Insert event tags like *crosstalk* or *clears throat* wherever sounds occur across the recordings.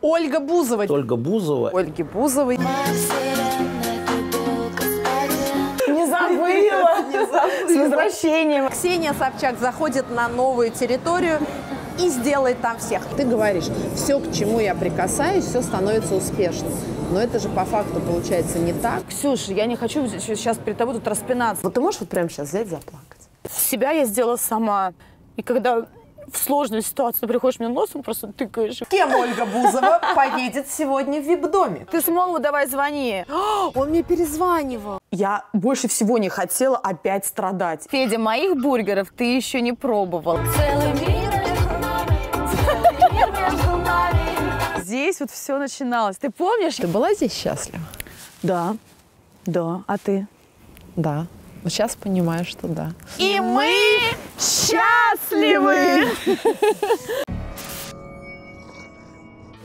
Ольга Бузова. Ольга Бузова. Ольги Бузовой. Не забыла. *laughs* Не забыла. С возвращением. Ксения Собчак заходит на новую территорию и сделает там всех. Ты говоришь, все, к чему я прикасаюсь, все становится успешным. Но это же по факту получается не так. Ксюш, я не хочу сейчас перед тобой тут распинаться. Вот ты можешь вот прямо сейчас взять заплакать? Себя я сделала сама. И когда в сложную ситуацию ты приходишь мне носом, просто тыкаешь. Кем Ольга Бузова поедет сегодня в вип-доме? Ты Смолову давай звони. *gasps* Он мне перезванивал. Я больше всего не хотела опять страдать. Федя, моих бургеров ты еще не пробовал. Целый мир между нами, целый мир между нами. Здесь вот все начиналось. Ты помнишь? Ты была здесь счастлива? Да. Да. А ты? Да. Но сейчас понимаю, что да. И мы счастливы!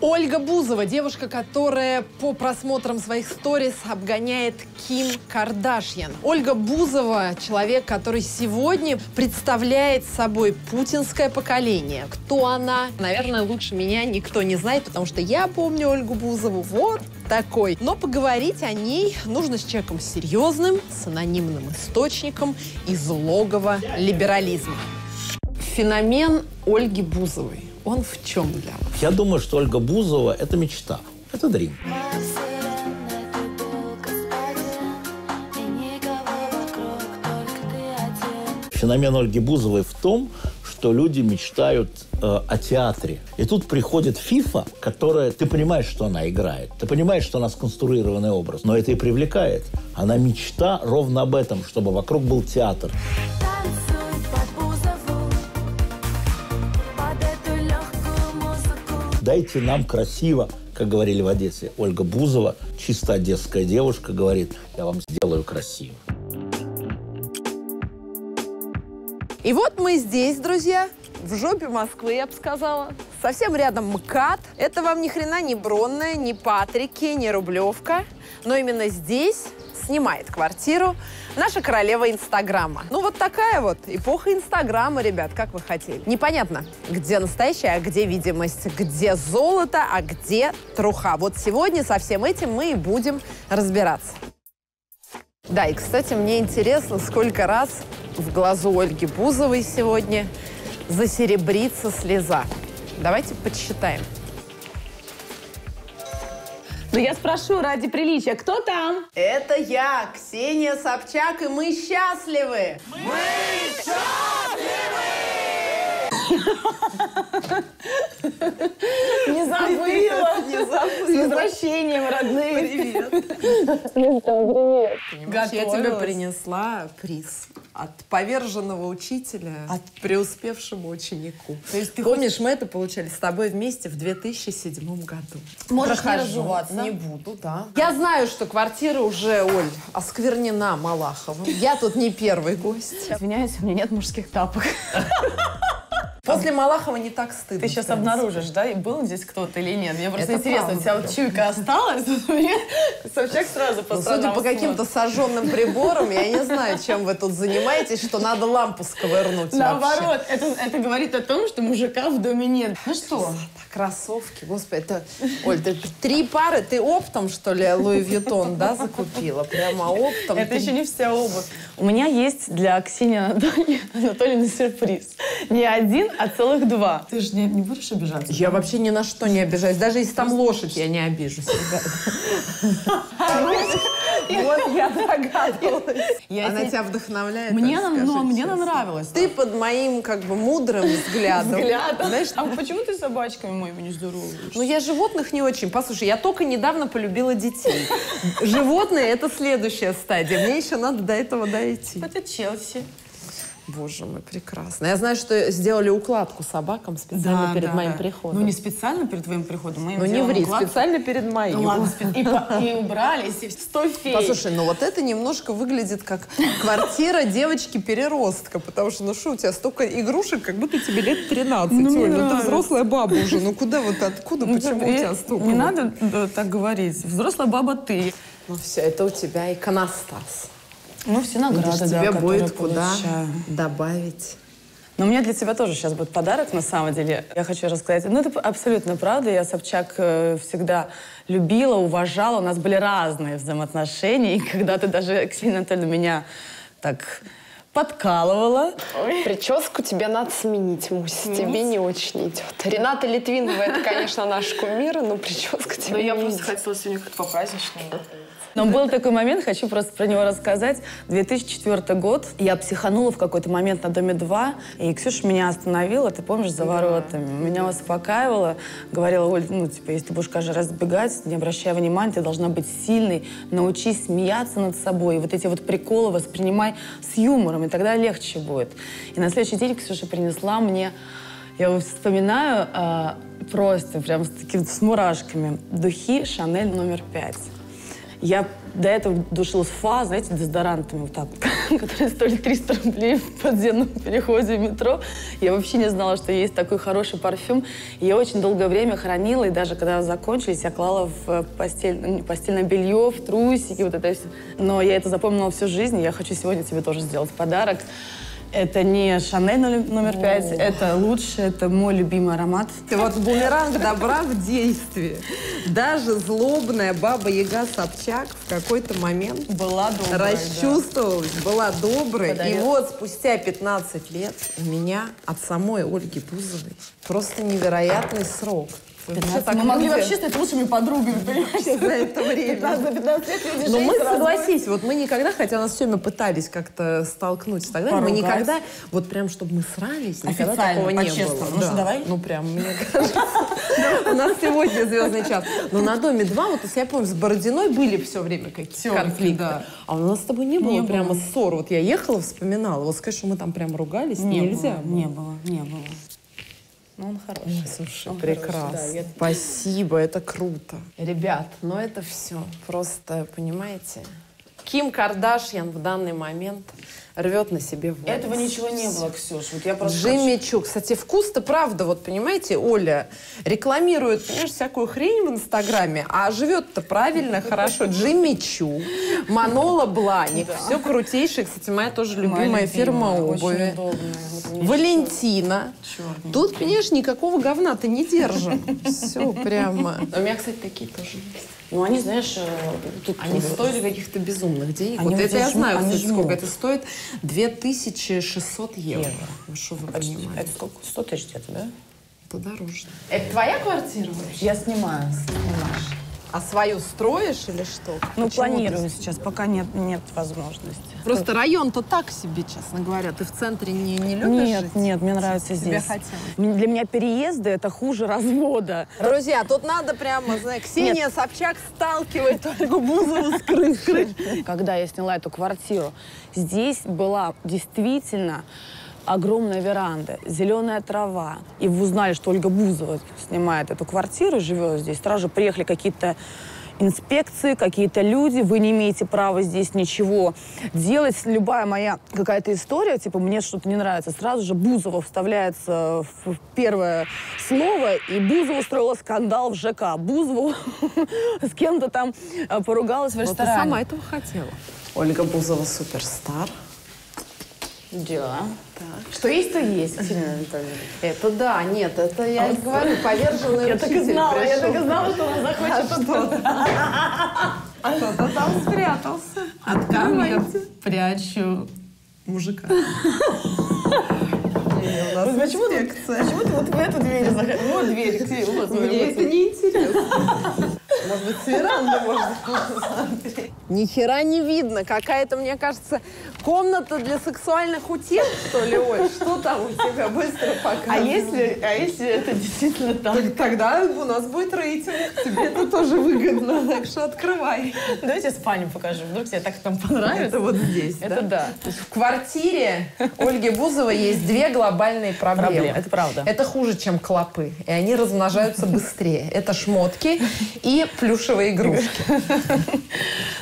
Ольга Бузова, девушка, которая по просмотрам своих сторис обгоняет Ким Кардашьян. Ольга Бузова – человек, который сегодня представляет собой путинское поколение. Кто она? Наверное, лучше меня никто не знает, потому что я помню Ольгу Бузову вот такой. Но поговорить о ней нужно с человеком серьезным, с анонимным источником из логова либерализма. Феномен Ольги Бузовой. Он в чем для вас? Я думаю, что Ольга Бузова – это мечта. Это дрим. Феномен Ольги Бузовой в том, что люди мечтают э, о театре. И тут приходит Фифа, которая... Ты понимаешь, что она играет. Ты понимаешь, что она сконструированный образ. Но это и привлекает. Она мечта ровно об этом, чтобы вокруг был театр. Танцуй Дайте нам красиво, как говорили в Одессе. Ольга Бузова, чисто одесская девушка, говорит, я вам сделаю красиво. И вот мы здесь, друзья, в жопе Москвы, я бы сказала. Совсем рядом МКАД. Это вам ни хрена не Бронная, не Патрики, не Рублевка. Но именно здесь снимает квартиру наша королева Инстаграма. Ну вот такая вот эпоха Инстаграма, ребят, как вы хотели. Непонятно, где настоящая, а где видимость, где золото, а где труха. Вот сегодня со всем этим мы и будем разбираться. Да, и, кстати, мне интересно, сколько раз в глазу Ольги Бузовой сегодня засеребрится слеза. Давайте подсчитаем. Ну я спрошу ради приличия, кто там? Это я, Ксения Собчак, и мы счастливы! *laughs* Не забыла. Не С забыла. возвращением, родные. Привет. Привет. Я тебе принесла приз от поверженного учителя, от преуспевшему ученику. То есть ты Помнишь, мы это получали с тобой вместе в 2007 году. Можешь не Прохожу. разуваться. Не буду, да. Я знаю, что квартира уже, Оль, осквернена Малаховым. Я тут не первый гость. Извиняюсь, у меня нет мужских тапок. *laughs* После Малахова не так стыдно. Ты сейчас обнаружишь, да, и был здесь кто-то или нет. Мне просто Это интересно, у тебя правда. вот чуйка осталась, вот *laughs* у меня Собчак сразу по Ну, судя по каким-то сожженным приборам, я не знаю, чем вы тут занимаетесь, что надо лампу сковырнуть. Наоборот, это, это говорит о том, что мужика в доме нет. Ну что? Кроссовки, господи, это... Оль, ты три пары, ты оптом, что ли, Луи Вьютон, да, закупила? Прямо оптом. Это Ты- еще не вся обувь. У меня есть для Ксении Анатольевны *laughs* Анатольевны сюрприз. Не один, а целых два. Ты же не, не будешь обижаться? Я вообще ни на что не обижаюсь. Даже если там лошадь, я не обижусь. Вот я догадывалась. Я Она тебя вдохновляет? Мне, она- ну, мне она нравилась. Ты под моим, как бы, мудрым взглядом. Взглядом. Знаешь, А почему ты с собачками моими не здороваешься? Ну, я животных не очень. Послушай, я только недавно полюбила детей. Животные – это следующая стадия. Мне еще надо до этого дойти. Это Челси. Боже мой, прекрасно. Я знаю, что сделали укладку собакам специально перед моим приходом. Ну, не специально перед твоим приходом. Мы им Ну, не ври, укладку. специально перед моим. Ну, ладно, спе- и, по- и убрались, и сто фей. Послушай, ну вот это немножко выглядит как квартира девочки-переростка, потому что, ну что, у тебя столько игрушек, как будто тебе лет 13, Ну, Оль, ну ты взрослая баба уже, ну куда вот, откуда, Ну, почему у тебя столько? Не надо да, так говорить. Взрослая баба ты. Ну все, это у тебя иконостас. Ну, все Видишь, награды, да, тебе будет куда получаю. добавить Но у меня для тебя тоже сейчас будет подарок, на самом деле. Я хочу рассказать. Ну, это абсолютно правда. Я Собчак э, всегда любила, уважала. У нас были разные взаимоотношения. И когда-то даже Ксения Анатольевна меня так подкалывала. Прическу тебе надо сменить, Мусь. Тебе не очень идет. Рената Литвинова, это, конечно, наш кумир, но прическа тебе Но я просто хотела сегодня как-то по-праздничному. Но был такой момент, хочу просто про него рассказать. 2004 год. Я психанула в какой-то момент на Доме 2, и Ксюша меня остановила, ты помнишь, за воротами. Меня успокаивала, говорила, Оль, ну, типа, если ты будешь каждый раз сбегать, не обращая внимания, ты должна быть сильной, научись смеяться над собой, и вот эти вот приколы воспринимай с юмором, и тогда легче будет. И на следующий день Ксюша принесла мне я вспоминаю а, просто прям с таким с мурашками. Духи Шанель номер пять. Я до этого душилась фа, знаете, дезодорантами вот так, *laughs* которые стоили 300 рублей в подземном переходе метро. Я вообще не знала, что есть такой хороший парфюм. Я очень долгое время хранила, и даже когда закончились, я клала в постель, ну, постельное белье, в трусики, вот это все. Но я это запомнила всю жизнь, и я хочу сегодня тебе тоже сделать подарок. Это не Шанель номер- пять, это лучше, это мой любимый аромат. Ты вот бумеранг добра в действии. Даже злобная баба Яга Собчак в какой-то момент Была добрая, расчувствовалась, была доброй. И Подарила. вот спустя 15 лет у меня от самой Ольги Бузовой просто невероятный срок. Вообще так Мы могли вообще стать лучшими подругами, понимаешь? за это время. 15 лет люди Но мы согласись, вот мы никогда, хотя нас все время пытались как-то столкнуть и так далее, мы никогда, вот прям, чтобы мы срались, никогда такого не было. Ну что, давай? Ну прям, мне кажется. *laughs* У нас сегодня звездный час. Но на Доме 2, вот если я помню, с Бородиной были все время какие-то конфликты. А у нас с тобой не было прямо ссор. Вот я ехала, вспоминала. Вот сказать, что мы там прям ругались, Не нельзя. не было, не было. Ну, он хороший. Слушай, Он прекрасно. хороший, да, я- Спасибо, это круто. Ребят, ну это все. Просто, понимаете, Ким Кардашьян в данный момент рвет на себе волосы. Этого ничего не было, Ксюш. Вот я просто... Джимми Чу. Кстати, вкус-то правда, вот понимаете, Оля рекламирует, понимаешь, всякую хрень в Инстаграме, а живет-то правильно, хорошо. Джимми Чу, Манола Бланик, все крутейшее. Кстати, моя тоже любимая, Моя фирма обуви. Вот Валентина. Чёрный. Тут, понимаешь, никакого говна ты не держим. Все прямо. У меня, кстати, такие тоже есть. Ну, они, знаешь, э, тут... Они стоили каких-то безумных денег. Они вот это я знаю, они кстати, сколько. Это стоит 2600 евро. Евро. Ну, что вы Почти. понимаете? Это сколько? 100 тысяч где-то, да? Это дороже. Это твоя квартира вообще? Я снимаю. снимаешь. А свою строишь или что? Ну, Почему планирую ты- сейчас, пока нет, нет возможности. Просто район-то так себе, честно говоря. Ты в центре не, не любишь Нет, жить? нет, мне нравится Тебе здесь. хотелось? Для меня переезды это хуже развода. Друзья, тут надо прямо, знаешь, Ксения Собчак сталкивает Ольгу Бузову с *laughs* крышей. Когда я сняла эту квартиру, здесь была действительно огромная веранда, зеленая трава. И вы узнали, что Ольга Бузова снимает эту квартиру, живет здесь. Сразу же приехали какие-то инспекции, какие-то люди, вы не имеете права здесь ничего делать. Любая моя какая-то история, типа, мне что-то не нравится, сразу же Бузова вставляется в первое слово, и Бузова устроила скандал в ЖК. Бузова *laughs* с кем-то там э, поругалась в Вот ты ресторане. сама этого хотела. Ольга Бузова суперстар. Да. Что есть, то есть, Ксения Анатольевна. Это да, нет, это я и говорю, поверженный Я так и знала, я так и знала, что она захочет что-то. Кто-то там спрятался. Открывайте. Прячу мужика. Почему ты, вот в эту дверь заходишь? Вот дверь, где? Вот, смотри, Мне это не интересно. Может быть, с веранды можно посмотреть. Ни хера не видно. Какая-то, мне кажется, комната для сексуальных утех, что ли, Оль? Что там у тебя? Быстро А показывай. если, а если это действительно так? Так Тогда у нас будет рейтинг. Тебе это тоже выгодно. Так что открывай. Давайте спальню покажу. Вдруг тебе так там понравится. Это вот здесь, Это да. В квартире Ольги Бузовой есть две глобальные проблемы. Проблемы, это правда. Это хуже, чем клопы. И они размножаются быстрее. Это шмотки и плюшевые игрушки. *laughs*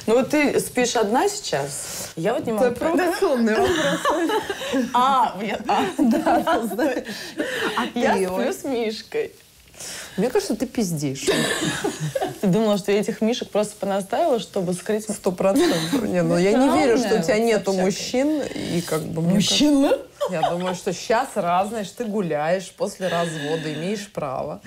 Ну вот ты спишь одна сейчас? Я вот не могу. Это провокационный вопрос. *laughs* А, а, да, А я ты, сплю с Мишкой. Мне кажется, ты пиздишь. Ты думала, что я этих мишек просто понаставила, чтобы скрыть... Сто процентов. Не, ну я не верю, что у тебя нету мужчин. И как бы Мужчина? Я думаю, что сейчас разное, что ты гуляешь после развода, имеешь право.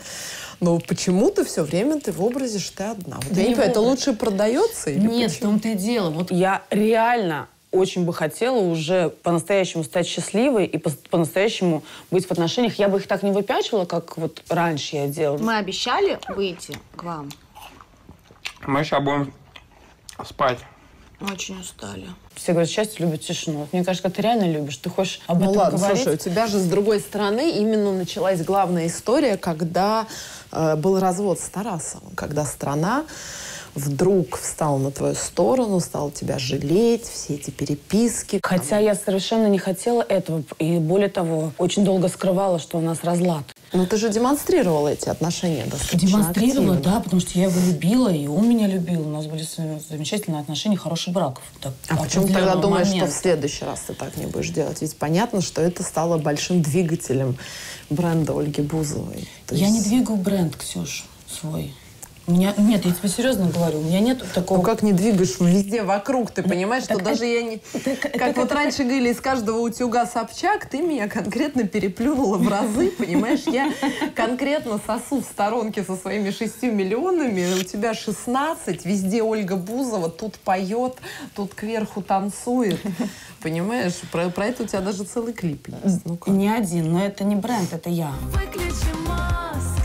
Но почему-то все время ты в образе, что ты одна. Вот Да я не понимаю, это в лучше продается или Нет, в почему? том-то и дело. Вот я реально очень бы хотела уже по-настоящему стать счастливой и по- по-настоящему быть в отношениях. Я бы их так не выпячивала, как вот раньше я делала. Мы обещали выйти к вам. Мы сейчас будем спать. Очень устали. Все говорят, счастье любит тишину. Мне кажется, ты реально любишь. Ты хочешь об Ну этом ладно, говорить. слушай, у тебя же с другой стороны именно началась главная история, когда э, был развод с Тарасовым, когда страна вдруг встала на твою сторону, стала тебя жалеть, все эти переписки. Хотя я совершенно не хотела этого. И более того, очень долго скрывала, что у нас разлад. Ну ты же демонстрировала эти отношения достаточно Демонстрировала, активно. да, потому что я его любила, и он меня любил. У нас были замечательные отношения, хороший брак. Так, А почему тогда думаешь, что в следующий раз ты так не будешь делать? Ведь понятно, что это стало большим двигателем бренда Ольги Бузовой. То Я не есть- двигаю бренд, Ксюш, свой. У меня, нет, я тебе серьезно говорю, у меня нет такого... Ну как не двигаешь везде вокруг, ты понимаешь, что даже я не... Как вот раньше говорили, из каждого утюга Собчак, ты меня конкретно переплюнула в разы, понимаешь? Я конкретно сосу в сторонке со своими шестью миллионами, у тебя 16, везде Ольга Бузова, тут поет, тут кверху танцует. Понимаешь, про, про это у тебя даже целый клип есть. Ну как? Не один, но это не бренд, это я. Выключи мозг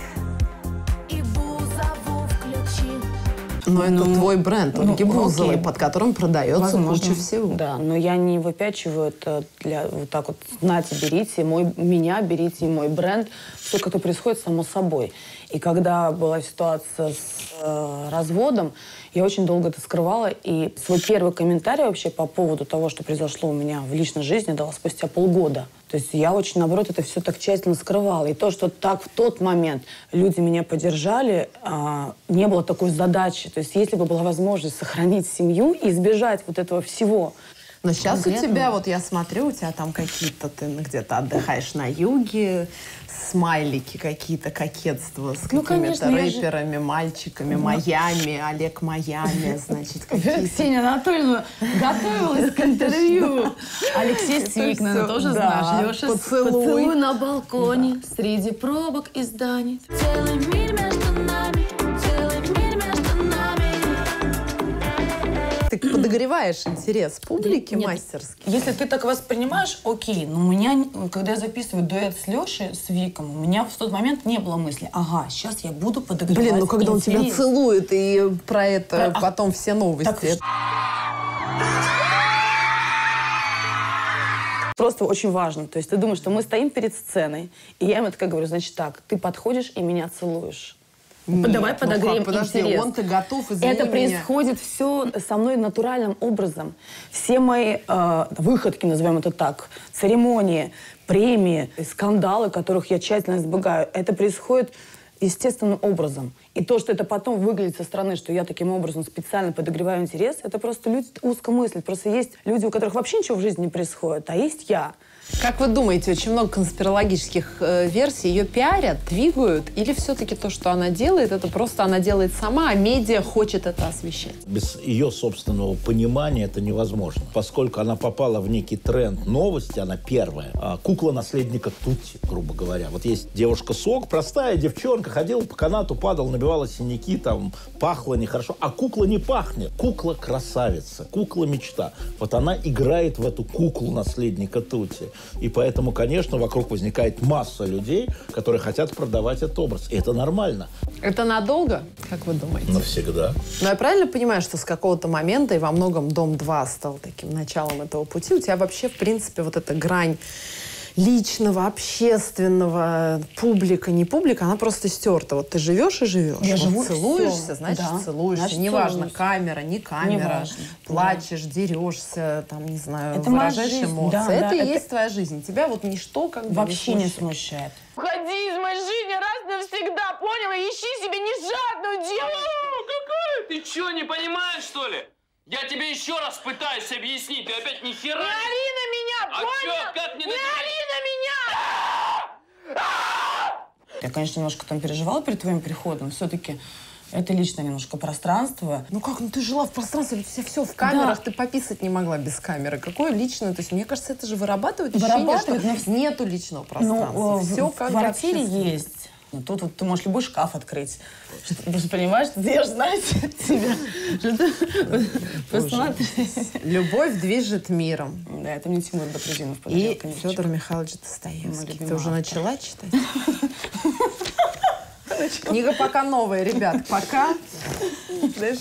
Но это твой бренд ну, Ольги Бузовой, окей. под которым продается Возможно. куча всего. Да, но я не выпячиваю это для вот так вот, нате, берите мой, меня, берите мой бренд. Все как-то происходит само собой. И когда была ситуация с э, разводом, я очень долго это скрывала. И свой первый комментарий вообще по поводу того, что произошло у меня в личной жизни, дала спустя полгода. То есть я очень, наоборот, это все так тщательно скрывала. И то, что так в тот момент люди меня поддержали, а, не было такой задачи. То есть если бы была возможность сохранить семью и избежать вот этого всего, Но сейчас у Конкретно? тебя, вот я смотрю, у тебя там какие-то, ты где-то отдыхаешь на юге, смайлики какие-то, кокетства с Ну, какими-то я же- рэперами, мальчиками, Майами, Олег Майами, значит, *laughs* какие-то... Ксения Анатольевна готовилась к интервью. *laughs* Алексей Стик, наверное, всё, тоже знаешь. Леша, поцелуй. на балконе среди пробок и зданий. Целый мир между нами, Ты подогреваешь интерес публики Нет, мастерски. Если ты так воспринимаешь, окей. Но у меня, когда я записываю дуэт с Лешей, с Виком, у меня в тот момент не было мысли, ага, сейчас я буду подогревать Блин, ну когда он тебя интерес». целует, и про это Про- а- потом все новости. Так Это- Просто очень важно. То есть ты думаешь, что мы стоим перед сценой, и я ему такая говорю, значит так, ты подходишь и меня целуешь. Нет, Давай ну подогреем как, подожди, интерес. он-то готов, извини Это меня. происходит все со мной натуральным образом. Все мои э, выходки, назовем это так, церемонии, премии, скандалы, которых я тщательно избегаю, это происходит естественным образом. И то, что это потом выглядит со стороны, что я таким образом специально подогреваю интерес, это просто люди узко мыслят. Просто есть люди, у которых вообще ничего в жизни не происходит, а есть я. Как вы думаете, очень много конспирологических э, версий ее пиарят, двигают? Или все-таки то, что она делает, это просто она делает сама, а медиа хочет это освещать? Без ее собственного понимания это невозможно. Поскольку она попала в некий тренд новости, она первая. А, кукла наследника Тутти, грубо говоря. Вот есть девушка Сок, простая девчонка, ходила по канату, падала, набивала синяки, там, пахло нехорошо. А кукла не пахнет. Кукла красавица, кукла мечта. Вот она играет в эту куклу наследника Тутти. И поэтому, конечно, вокруг возникает масса людей, которые хотят продавать этот образ. И это нормально. Это надолго, как вы думаете? Навсегда. Но я правильно понимаю, что с какого-то момента, и во многом «Дом-2» стал таким началом этого пути, у тебя вообще, в принципе, вот эта грань личного, общественного, публика, не публика, она просто стерта. Вот ты живешь и живешь. Я Вот живу, целуешься, значит, Да, целуешься. значит, Неважно, целуюсь. камера, не камера. Неважно, Плачешь, дерешься, там, не знаю, Это выражаешь жизнь, эмоции. да, это да, и это- есть твоя жизнь. Тебя вот ничто как бы Вообще не смущает. смущает. Уходи из моей жизни раз навсегда, понял? И ищи себе не жадную девушку. какая? Ты что, не понимаешь, что ли? Я тебе еще раз пытаюсь объяснить, ты опять ни хера... Меня, А чё, как не Не ори на меня! Я, конечно, немножко там переживала перед твоим приходом. Все-таки это личное немножко пространство. Ну как, ну ты жила в пространстве, у тебя все в камерах, ты пописать не могла без камеры. Какое личное? То есть, мне кажется, это же вырабатывает ощущение, Вырабатывает, что нету личного пространства. Ну, э, все в как квартире общественно. есть. Ну, тут вот ты можешь любой шкаф открыть. Что ты просто понимаешь, что я же знаю тебя. Что ты посмотри. Любовь движет миром. Да, это мне Тимур Батрудинов И подарил книжечку. Федор Михайлович Достоевский. Ты уже автор. начала читать? *laughs* Книга пока новая, ребят. Пока, знаешь,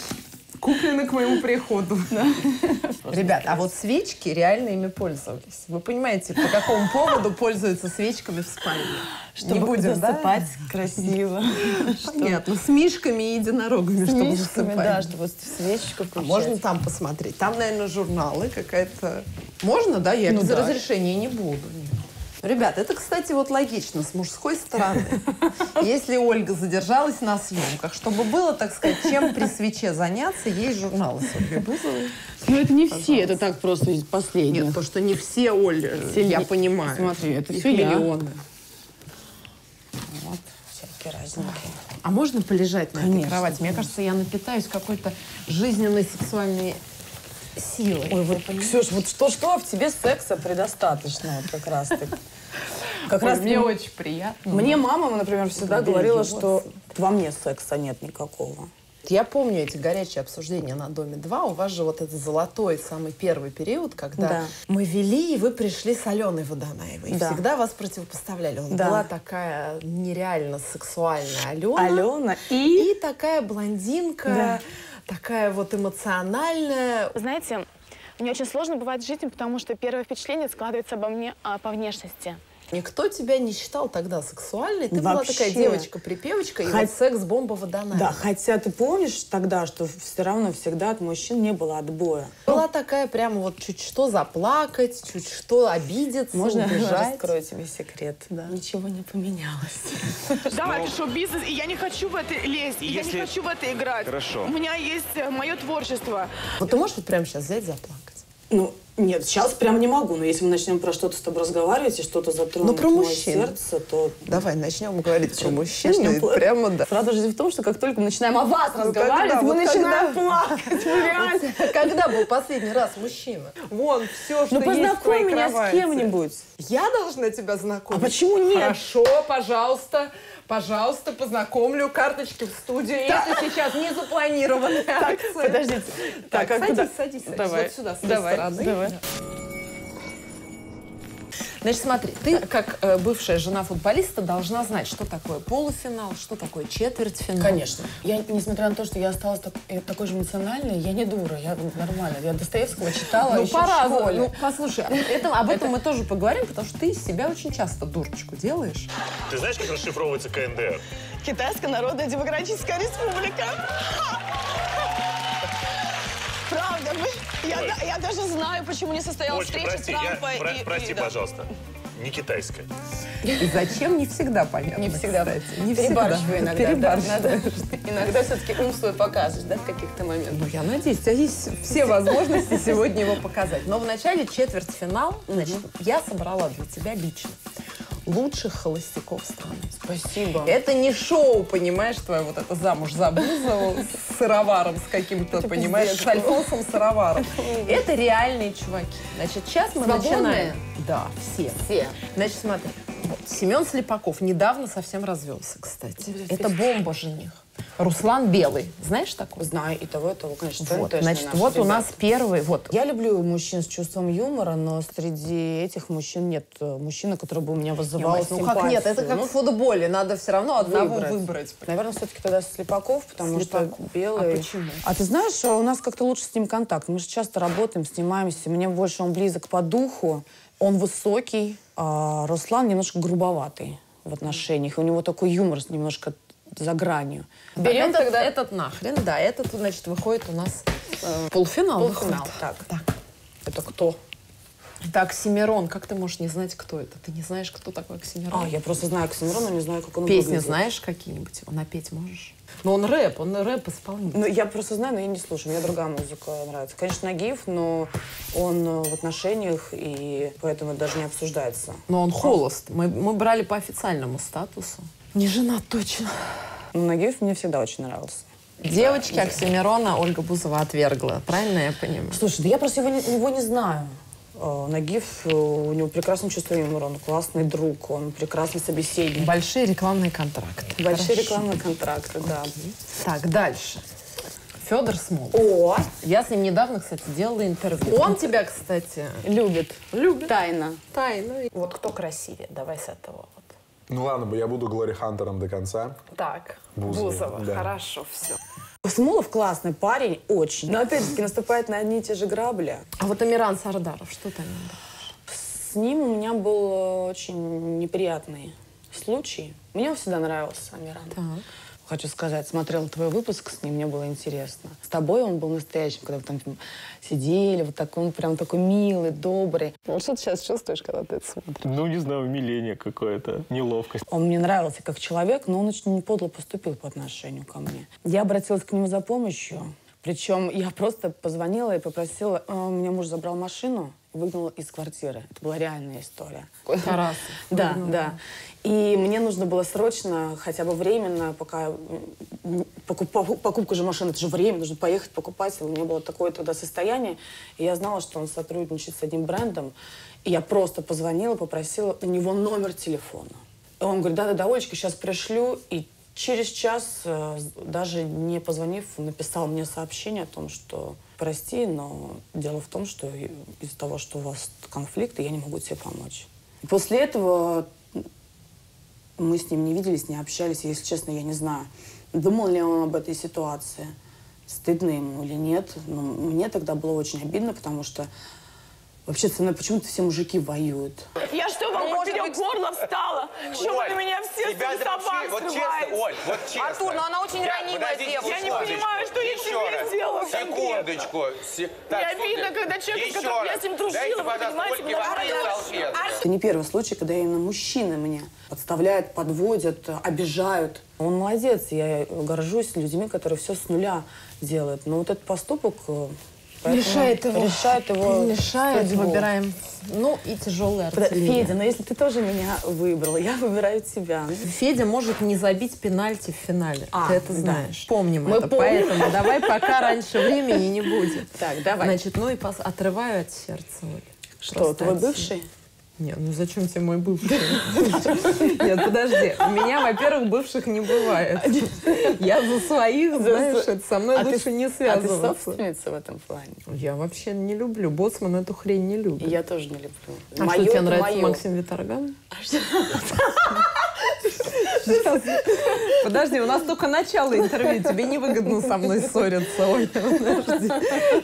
куплена к моему приходу. *laughs* Ребят, а вот свечки реально ими пользовались. Вы понимаете, по какому поводу пользуются свечками в спальне? Чтобы Не будем, да? засыпать красиво. *laughs* Понятно. С мишками и единорогами, С чтобы мишками, засыпать. да, чтобы свечечку А включать. можно там посмотреть? Там, наверное, журналы какая-то... Можно, да? Я Ну без да. разрешения не буду. Ребят, это, кстати, вот логично с мужской стороны. *laughs* Если Ольга задержалась на съемках, чтобы было, так сказать, чем при свече заняться, есть журналы с Ольгой Бузовой. Ну, это не все, это так просто последние. Нет, то, что не все Оли, Все я не- понимаю. Смотри, это Их все я. миллионы. Вот, всякие разненькие. А можно полежать на этой Конечно, кровати? Мне кажется, я напитаюсь какой-то жизненной сексуальной силой. Ой, вот, Ксюш, вот что-что, а в тебе секса предостаточно, вот как раз таки. *laughs* Как Ой, раз мне очень приятно. Мне мама, например, всегда Блин, говорила, что во мне секса нет никакого. Я помню эти горячие обсуждения на Доме 2. У вас же вот этот золотой самый первый период, когда Да. мы вели, и вы пришли с Аленой Водонаевой. И Да. всегда вас противопоставляли. Вот Да. Была такая нереально сексуальная Алена. Алена и... И такая блондинка, Да. Такая вот эмоциональная. Знаете, мне очень сложно бывает в жизни, потому что первое впечатление складывается обо мне а, по внешности. Никто тебя не считал тогда сексуальной. Ты была Вообще. такая девочка-припевочка, и Хоть- вот секс-бомба Водонаева. Да, хотя ты помнишь тогда, что все равно всегда от мужчин не было отбоя. Была такая прямо вот чуть что заплакать, чуть что обидеться, Можно я убежать. раскрою тебе секрет? Ничего не поменялось. *laughs* Да, это шоу-бизнес, и я не хочу в это лезть, и я не хочу в это играть. Хорошо. У меня есть мое творчество. Вот ты можешь вот прямо сейчас взять заплакать? Ну, нет, сейчас прям не могу, но если мы начнем про что-то с тобой разговаривать и что-то затронет Ну, про мое мужчин. сердце, то Давай начнем говорить про мужчин. Начнем плакать. прямо да. Правда же в том, что как только мы начинаем о вас Ну, разговаривать, когда? мы Вот начинаем когда? плакать. Реально. *laughs* Когда был последний раз мужчина? Вон, все, что Ну, познакомь меня с кем-нибудь. Я должна тебя знакомить? А почему нет? Хорошо, пожалуйста. Пожалуйста, познакомлю. Карточки в студию. Это сейчас не запланированная акция. Подождите. Так, Так, а садись, куда? садись, садись. Давай. Вот сюда, с Давай, стороны. давай. Значит, смотри, ты, как э, бывшая жена футболиста, должна знать, что такое полуфинал, что такое четвертьфинал. Конечно. Я, несмотря на то, что я осталась так- э, такой же эмоциональной, я не дура, я нормально. Я Достоевского читала Ну, еще пора. в школе. Ну, послушай, это, об этом мы тоже поговорим, потому что ты из себя очень часто дурочку делаешь. Ты знаешь, как расшифровывается КНДР? Китайская Народная Демократическая Республика. Правда, вы- я, да- я даже знаю, почему не состоялась Олечка, встреча прости, я- Трампа про- и... прости, и- да. пожалуйста. Не китайская. И зачем, не всегда понятно. Не всегда. кстати. Не Перебарщиваю всегда. иногда. да. Перебарщиваю. Надо иногда все-таки ум свой показываешь, да, в каких-то моментах. Ну, я надеюсь, у тебя есть все возможности сегодня его показать. Но в начале четвертьфинал, значит, я собрала для тебя лично лучших холостяков страны. Спасибо. Это не шоу, понимаешь, твое вот это замуж за Бузову с сыроваром, с каким-то, понимаешь, с Альфонсом сыроваром. Это реальные чуваки. Значит, сейчас мы начинаем. Да, все. Все. Значит, смотри. Семен Слепаков недавно совсем развелся, кстати. Это бомба жених. Руслан Белый. Знаешь такой? Знаю и того, и того, конечно. Вот, тоже значит, вот у ребята. нас первый. Вот. Я люблю мужчин с чувством юмора, но среди этих мужчин нет э, мужчины, который бы у меня вызывал ну как нет, это как Ну, в футболе. Надо все равно одного выбрать. выбрать. Наверное, все-таки тогда Слепаков, потому Слепаков. что белый. А почему? А ты знаешь, а у нас как-то лучше с ним контакт. Мы же часто работаем, снимаемся. Мне больше он близок по духу. Он высокий, а Руслан немножко грубоватый в отношениях. У него такой юмор с немножко за гранью. Берем тогда этот нахрен. Да, этот, значит, выходит у нас э, полуфинал. Полуфинал, выходит. так. так. Это кто? Так, Семирон, как ты можешь не знать, кто это? Ты не знаешь, кто такой Оксимирон? А, я просто знаю Оксимирона, но не знаю, как он Песни выглядит. знаешь какие-нибудь? Он напеть можешь? Ну, он рэп, он рэп-исполнитель. Ну, я просто знаю, но я не слушаю. Мне другая музыка нравится. Конечно, Нагиев, но он э, в отношениях, и поэтому это даже не обсуждается. Но он холост. Мы, мы брали по официальному статусу. Не женат точно. Ну, Нагиев мне всегда очень нравился. Девочки Оксимирона Ольга Бузова отвергла. Правильно я понимаю? Слушай, да я просто его не, его не знаю. Э, Нагиев, э, у него прекрасное чувство юмора, он классный друг, он прекрасный собеседник. Большие рекламные контракты. Большие Хорошо. рекламные контракты, да. Так, дальше. Федор Смол. О, Я с ним недавно, кстати, делала интервью. Он тебя, кстати, любит. любит. Тайна. Тайну. Вот кто красивее? Давай с этого. Ну ладно, я буду Глори Хантером до конца. Так, Бузова, Бузова. да. Хорошо, все. Смолов классный парень, очень. Но опять-таки наступает на одни и те же грабли. А вот Амиран Сардаров, что там? С ним у меня был очень неприятный случай. Мне он всегда нравился, Амиран. Хочу сказать, смотрела твой выпуск с ним, мне было интересно. С тобой он был настоящим, когда вы там сидели, вот такой, он прям такой милый, добрый. Вот что ты сейчас чувствуешь, когда ты это смотришь? Ну, не знаю, умиление какое-то, неловкость. Он мне нравился как человек, но он очень подло поступил по отношению ко мне. Я обратилась к нему за помощью. Причем я просто позвонила и попросила... э, У меня муж забрал машину выгнал из квартиры. Это была реальная история. Тарас. Да, да. И мне нужно было срочно, хотя бы временно, пока покуп- покуп- покупка же машины, это же время, нужно поехать покупать. У меня было такое тогда состояние, и я знала, что он сотрудничает с одним брендом. И я просто позвонила, попросила у него номер телефона. И он говорит, да-да-да, Олечка, сейчас пришлю. И через час, э, даже не позвонив, написал мне сообщение о том, что прости, но дело в том, что из-за того, что у вас конфликт, я не могу тебе помочь. После этого мы с ним не виделись, не общались. Если честно, я не знаю, думал ли он об этой ситуации, стыдно ему или нет. Но мне тогда было очень обидно, потому что вообще со мной почему-то все мужики воюют. Я что, вам поперек горла встала? Что вы на меня все тебя с собак вообще, вот честно? Оль, вот честно. Артур, ну она очень Я- ранимая девушка. Я не понимаю, что я Еще тебе раз. сделала Секундочку. Се- Так, слушай, обидно, когда человек, еще который- я с ним дружила, Дайте, вы понимаете, салфетку. Это не первый случай, когда именно мужчины меня подставляют, подводят, обижают. Он молодец, я горжусь людьми, которые все с нуля делают. Но вот этот поступок э, поэтому Решает его. решает его Решает, судьбу. выбираем. Ну и тяжелая артиллерия. Федя, но если ты тоже меня выбрал, я выбираю тебя. Федя может не забить пенальти в финале. А, Ты это да. знаешь. Помним Мы это. помним. Поэтому давай пока раньше времени не будет. Так, давай. Значит, ну и пос- отрываю от сердца, Оль. Что, Просто твой бывший? Нет, ну зачем тебе мой бывший? Нет, подожди. У меня, во-первых, бывших не бывает. Я за своих, знаешь, это со мной А лучше не А ты связываться. собственница в этом плане? Я вообще не люблю. Боцман эту хрень не любит. Я тоже не люблю. А что, тебе нравится. Максим Виторган? Сейчас. Подожди, у нас только начало интервью. Тебе невыгодно со мной ссориться, Оля. Подожди.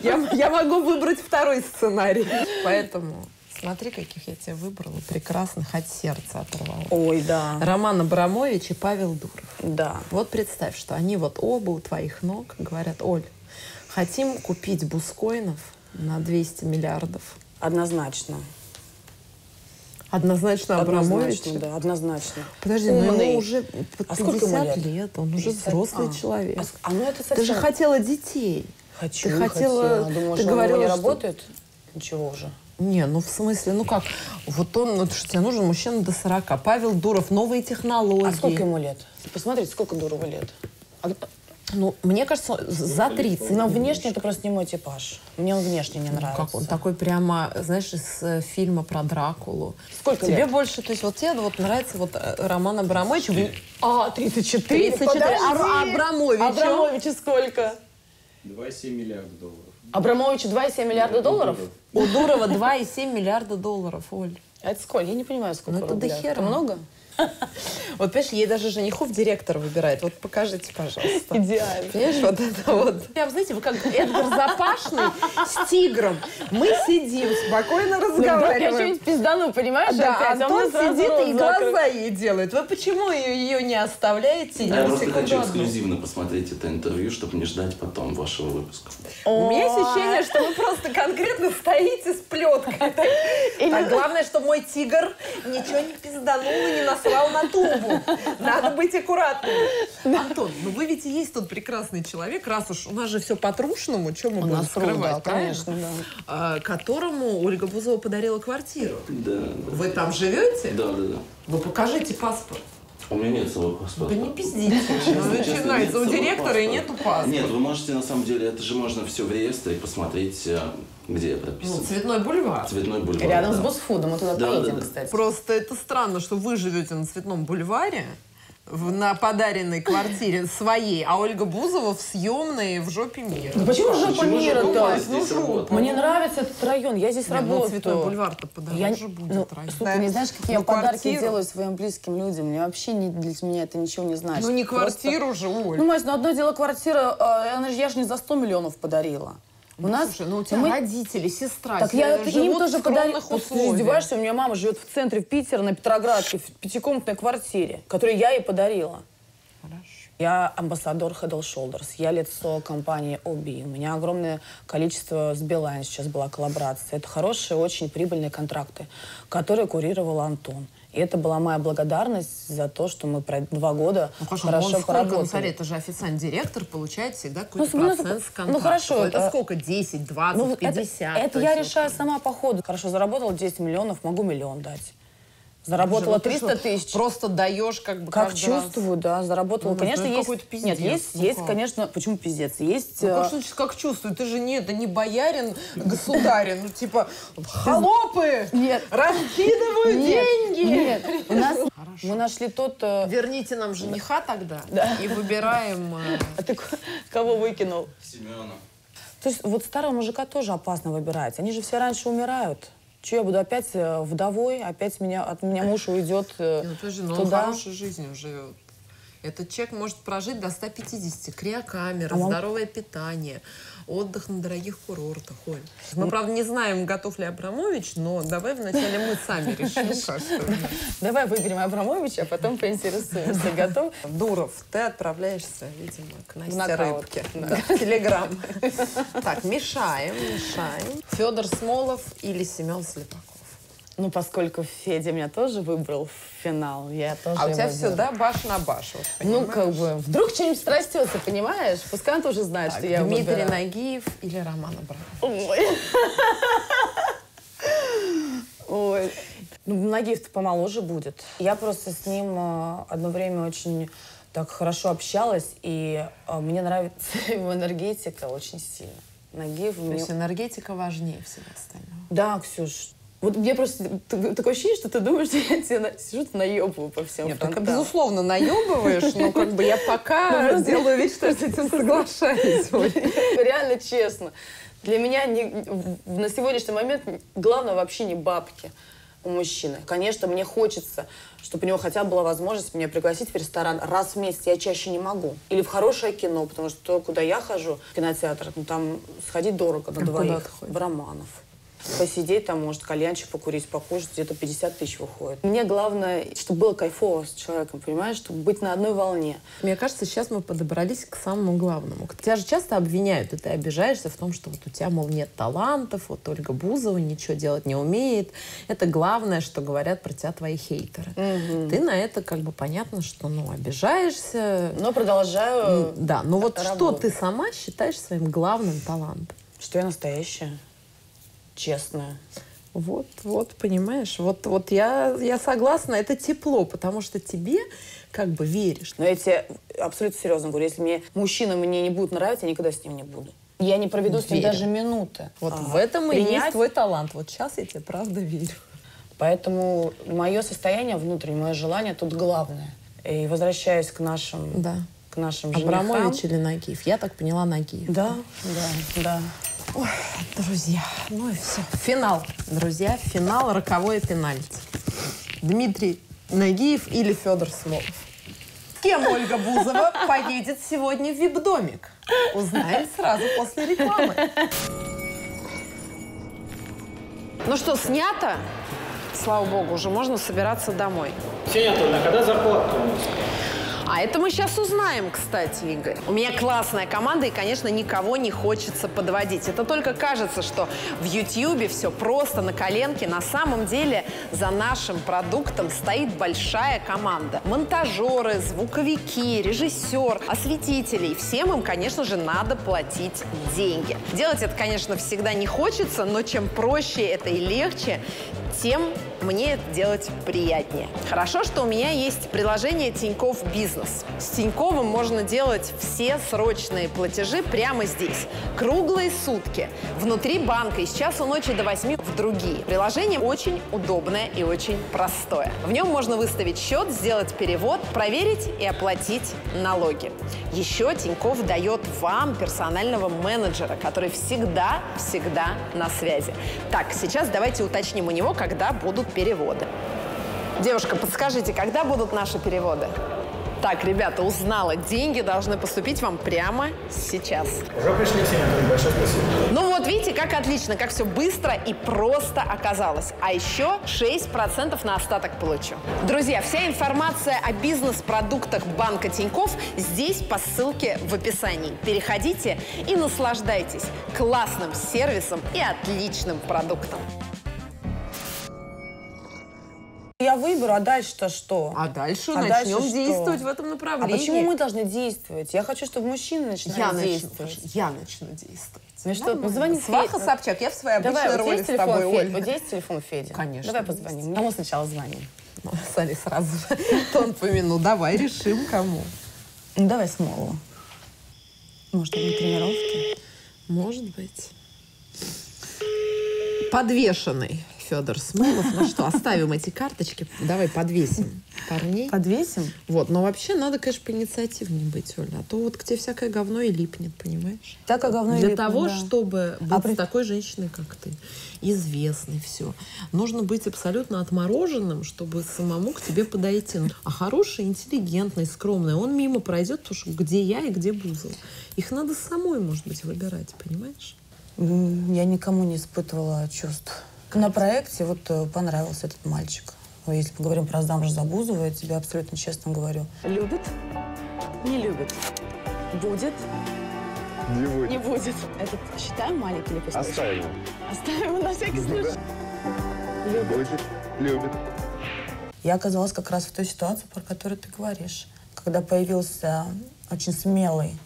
Я, я могу выбрать второй сценарий. Поэтому смотри, каких я тебе выбрала. Прекрасных от сердца оторвала. Ой, да. Роман Абрамович и Павел Дуров. Да. Вот представь, что они вот оба у твоих ног говорят, Оль, хотим купить бускоинов на 200 миллиардов. Однозначно. Однозначно Абрамович. Однозначно, да, однозначно. Подожди, ну Умный. ему уже под А сколько 50 ему лет? лет, он уже 50? взрослый А. человек. А а ну это Ты же совсем- хотела детей. Хочу, Ты хотела, Думаешь, ты он говорила, не что- работает? Ничего уже. Не, ну в смысле, ну как, вот он, ну что тебе нужен мужчина до 40. Павел Дуров, новые технологии. А сколько ему лет? Посмотрите, сколько Дурову лет. А- Ну, мне кажется, за 30. Но внешне это просто не мой типаж. Мне он внешне не нравится. Как он такой прямо, знаешь, из э, фильма про Дракулу. Сколько Тебе лет? больше, то есть вот тебе вот нравится вот э, Роман Абрамович. А, 34? 34. А Подожди. Абрамовичу? Абрамовичу сколько? 2,7 миллиарда долларов. Абрамовичу 2,7 миллиарда долларов? У Дурова 2,7 миллиарда долларов, Оль. А это сколько? Я не понимаю, сколько Ну, это до хера. Это много? *laughs* Вот, понимаешь, ей даже женихов директор выбирает. Вот покажите, пожалуйста. Идеально. Понимаешь, вот это вот. Прям, знаете, вы как Эдгар Запашный с тигром. Мы сидим, спокойно Ну, вдруг я разговариваем. что-нибудь пиздану, понимаешь, Да, опять, а Антон сидит и глаза ей делает. Вы почему ее, ее не оставляете? Я просто хочу эксклюзивно посмотреть это интервью, чтобы не ждать потом вашего выпуска. У меня есть ощущение, что вы просто конкретно стоите с плеткой. Так, главное, что мой тигр ничего не пизданул и не насрал на тумбу. Надо быть аккуратным. Антон, ну вы ведь и есть тот прекрасный человек, раз уж у нас же все по-трушному, что мы У будем нас скрывать, конечно, да. А, которому Ольга Бузова подарила квартиру. Да, Вы там живете? да, да. да. Ну покажите паспорт. У меня нет своего паспорта. Да не пиздите. Начинается. У директора и нету паспорта. Нет, вы можете, на самом деле, это же можно все в реестре посмотреть, э, где я прописан. Ну, Цветной бульвар. Цветной бульвар. Рядом да. с Босфудом, мы туда Да, поедем, да, да. кстати. Просто это странно, что вы живете на Цветном бульваре, в- на подаренной квартире своей, а Ольга Бузова в съемной в жопе мира. Да почему жопа Почему мира жопа то? мира здесь работает? Мне нравится этот район, я здесь Не, ну, работаю. Цветной бульвар-то подороже Я- будет ну, район. Слушай, не знаешь, какие я Ну, подарки квартиру. делаю своим близким людям? Мне вообще не, для меня это ничего не значит. Ну, не Просто- квартиру же, Оль. Ну, Мась, ну одно дело квартира, а, она же- я же не за 100 миллионов подарила. У нас, Слушай, ну у тебя мы- родители, сестра, Так я им тоже подарила. Вот ты издеваешься, у меня мама живет в центре в Питере, на Петроградке, в пятикомнатной квартире, которую я ей подарила. Я амбассадор Head Shoulders, я лицо компании OB. У меня огромное количество с Билайн сейчас была коллаборация. Это хорошие, очень прибыльные контракты, которые курировал Антон. И это была моя благодарность за то, что мы про два года Ну, хорошо, хорошо он сколько, ну, поработали. смотри, это же официальный директор, получает всегда какой-то Ну, ну, процент с ну, контракта. хорошо, Это э, сколько? 10, 20, Ну, вот это- 50? Это, То я решаю сама по ходу. Хорошо, заработала 10 миллионов, могу миллион дать. Заработала Ну, ты 300 что, тысяч. Просто даешь как бы Как каждый раз? чувствую, да, заработала. Ну, конечно, это есть... какой-то пиздец. Нет, есть, Ну, есть, как? конечно... Почему пиздец? Есть... Ну, как, э, значит, как чувствую? Ты же не, это не боярин государин. Ну, типа, холопы! Нет. Раскидываю Нет, деньги! Нет, у нас... Мы нашли тот... э, Верните нам жениха тогда Да. и выбираем... э, А ты кого выкинул? Семена. То есть вот старого мужика тоже опасно выбирать. Они же все раньше умирают. Че, я буду опять э, вдовой, опять меня, от меня муж *laughs* уйдет э, Ну, подожди, но он туда. хорошей жизнью живет. Этот человек может прожить до 150. Криокамера, А здоровое питание, отдых на дорогих курортах. Оль. Мы, правда, не знаем, готов ли Абрамович, но давай вначале мы сами решим. Давай выберем Абрамовича, а потом поинтересуемся. Готов? Дуров, ты отправляешься, видимо, к Насте. Рыбке. Телеграм. *laughs* Так, мешаем, мешаем. Федор Смолов или Семен Слепаков? Ну, поскольку Федя меня тоже выбрал в финал, я тоже А у тебя все, да, баш на баш? вот, Ну, как бы, вдруг что-нибудь страстется, понимаешь? Пускай он тоже знает, Так, что я Дмитрий выбираю. Нагиев или Роман Абрамович? Ой. Ой. Ну, Нагиев-то помоложе будет. Я просто с ним э, одно время очень так хорошо общалась, и э, мне нравится *laughs* его энергетика очень сильно. Нагиев То есть энергетика важнее всего остального. Да, Ксюш. Вот мне просто такое ощущение, что ты думаешь, что я тебе на- сижу, наебываю по всем Нет, фронтам. безусловно, наебываешь, но как бы я пока Ну, делаю вид, что я с этим соглашаюсь. Реально честно. Для меня не- на сегодняшний момент главное вообще не бабки у мужчины. Конечно, мне хочется, чтобы у него хотя бы была возможность меня пригласить в ресторан раз в месяц. Я чаще не могу. Или в хорошее кино, потому что то, куда я хожу, в кинотеатр, ну, там сходить дорого на А куда двоих. ты ходишь? В Романов. Посидеть там, может, кальянчик покурить, покушать, где-то 50 тысяч выходит. Мне главное, чтобы было кайфово с человеком, понимаешь, чтобы быть на одной волне. Мне кажется, сейчас мы подобрались к самому главному. Тебя же часто обвиняют, и ты обижаешься в том, что вот у тебя, мол, нет талантов, вот Ольга Бузова ничего делать не умеет. Это главное, что говорят про тебя твои хейтеры. Ты на это как бы понятно, что, ну, обижаешься. Но продолжаю Да, но вот что работать. ты сама считаешь своим главным талантом? Что я настоящая, честная. Вот, вот, понимаешь, вот, вот я, я согласна, это тепло, потому что тебе как бы веришь. Но я тебе абсолютно серьезно говорю, если мне мужчина мне не будет нравиться, я никогда с ним не буду. Я не проведу с ним Верю. даже минуты. Вот А, в этом и есть принять. твой талант. Вот сейчас я тебе правда верю. Поэтому мое состояние внутреннее, мое желание тут главное. И возвращаясь к нашим, Да. к нашим Абрамович женихам. или Нагиев? Я так поняла, Нагиев. Да, да, да. Ой, друзья, ну и все. Финал, друзья, финал, роковое пенальти. Дмитрий Нагиев или Федор Смолов? Кем Ольга Бузова поедет сегодня в вип-домик? Узнаем сразу после рекламы. Ну что, снято? Слава богу, уже можно собираться домой. Ксения Анатольевна, когда зарплата у нас? А это мы сейчас узнаем, кстати, Игорь. У меня классная команда, и, конечно, никого не хочется подводить. Это только кажется, что в Ютьюбе все просто на коленке. На самом деле за нашим продуктом стоит большая команда. Монтажеры, звуковики, режиссер, осветители. И всем им, конечно же, надо платить деньги. Делать это, конечно, всегда не хочется, но чем проще это и легче, тем мне это делать приятнее. Хорошо, что у меня есть приложение Тиньков Бизнес. С Тиньковым можно делать все срочные платежи прямо здесь. Круглые сутки. Внутри банка и с часу ночи до 8 в другие. Приложение очень удобное и очень простое. В нем можно выставить счет, сделать перевод, проверить и оплатить налоги. Еще Тиньков дает вам персонального менеджера, который всегда-всегда на связи. Так, сейчас давайте уточним у него, когда будут переводы. Девушка, подскажите, когда будут наши переводы? Так, ребята, узнала. Деньги должны поступить вам прямо сейчас. Уже пришли, Ксения Анатольевна, большое спасибо. Ну вот, видите, как отлично, как все быстро и просто оказалось. А еще 6% на остаток получу. Друзья, вся информация о бизнес-продуктах банка Тиньков здесь по ссылке в описании. Переходите и наслаждайтесь классным сервисом и отличным продуктом. Я выберу, а дальше-то что? А дальше А начнем дальше что? действовать в этом направлении. А почему мы должны действовать? Я хочу, чтобы мужчины начинали Я начну, действовать. я начну действовать. Ну что, позвони Сваха Фе- Собчак, я в своей Давай, обычной вот роли есть с телефон тобой, Фе- Оль. Вот есть телефон Феди? Конечно, Давай есть. позвоним. А мы сначала звоним. Смотри, сразу же *laughs* тон помянул. Давай решим, кому. Ну, давай Смолову. Может, на тренировке? Может быть. Подвешенный Федор Смолов. Ну что, оставим эти карточки. Давай подвесим парней. Подвесим? Вот, но вообще надо, конечно, поинициативнее быть, Оля. А то вот к тебе всякое говно и липнет, понимаешь? Всякое говно и Для липнет, того, да. чтобы быть А при- такой женщиной, как ты, известной, все, нужно быть абсолютно отмороженным, чтобы самому к тебе подойти. А хороший, интеллигентный, скромный, он мимо пройдет, потому что где я и где Бузова. Их надо самой, может быть, выбирать, понимаешь? Я никому не испытывала чувств. На проекте вот э, понравился этот мальчик. Если мы говорим про замуж за Бузову, я тебе абсолютно честно говорю. Любит? Не любит. Будет? Не будет. Не будет. Этот считаем маленький или пустой? Оставим его. Оставим его на всякий Да. случай. Будет. Любит. Я оказалась как раз в той ситуации, про которую ты говоришь. Когда появился очень смелый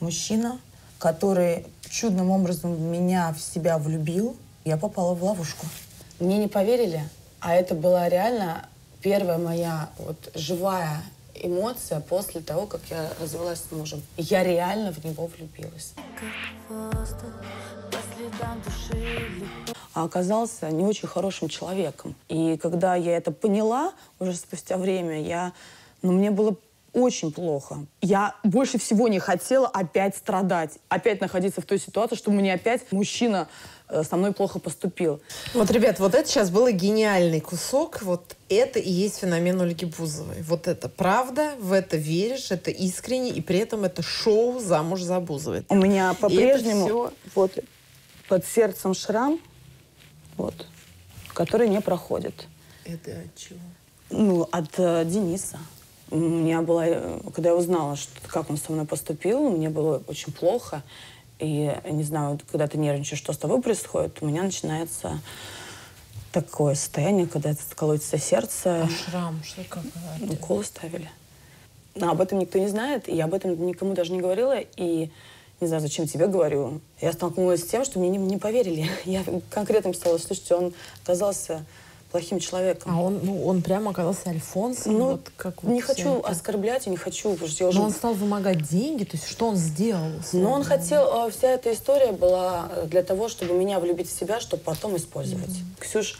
мужчина, который чудным образом меня в себя влюбил, я попала в ловушку. Мне не поверили, а это была реально первая моя вот живая эмоция после того, как я развелась с мужем. Я реально в него влюбилась. а оказался не очень хорошим человеком. И когда я это поняла, уже спустя время, я, ну, мне было очень плохо. Я больше всего не хотела опять страдать, опять находиться в той ситуации, что мне опять мужчина со мной плохо поступил. Вот, ребят, вот это сейчас был гениальный кусок. Вот это и есть феномен Ольги Бузовой. Вот это правда, в это веришь, это искренне, и при этом это шоу «Замуж за Бузовой». У меня по-прежнему вот под сердцем шрам, вот, который не проходит. Это от чего? Ну, от э, Дениса. У меня была, э, когда я узнала, что, как он со мной поступил, мне было очень плохо. И, не знаю, когда ты нервничаешь, что с тобой происходит, у меня начинается такое состояние, когда это колотится сердце. А шрам, что как? Уколы ставили. Но об этом никто не знает, и я об этом никому даже не говорила. И не знаю, зачем тебе говорю. Я столкнулась с тем, что мне не, не поверили. *laughs* Я конкретно писала, слушайте, он оказался плохим человеком. А он, ну, он прямо оказался альфонсом? Ну, вот как не хочу эта- оскорблять и не хочу, я уже... Но он стал вымогать деньги, то есть что он сделал? Но он хотел, э, вся эта история была э, для того, чтобы меня влюбить в себя, чтобы потом использовать. Ксюш,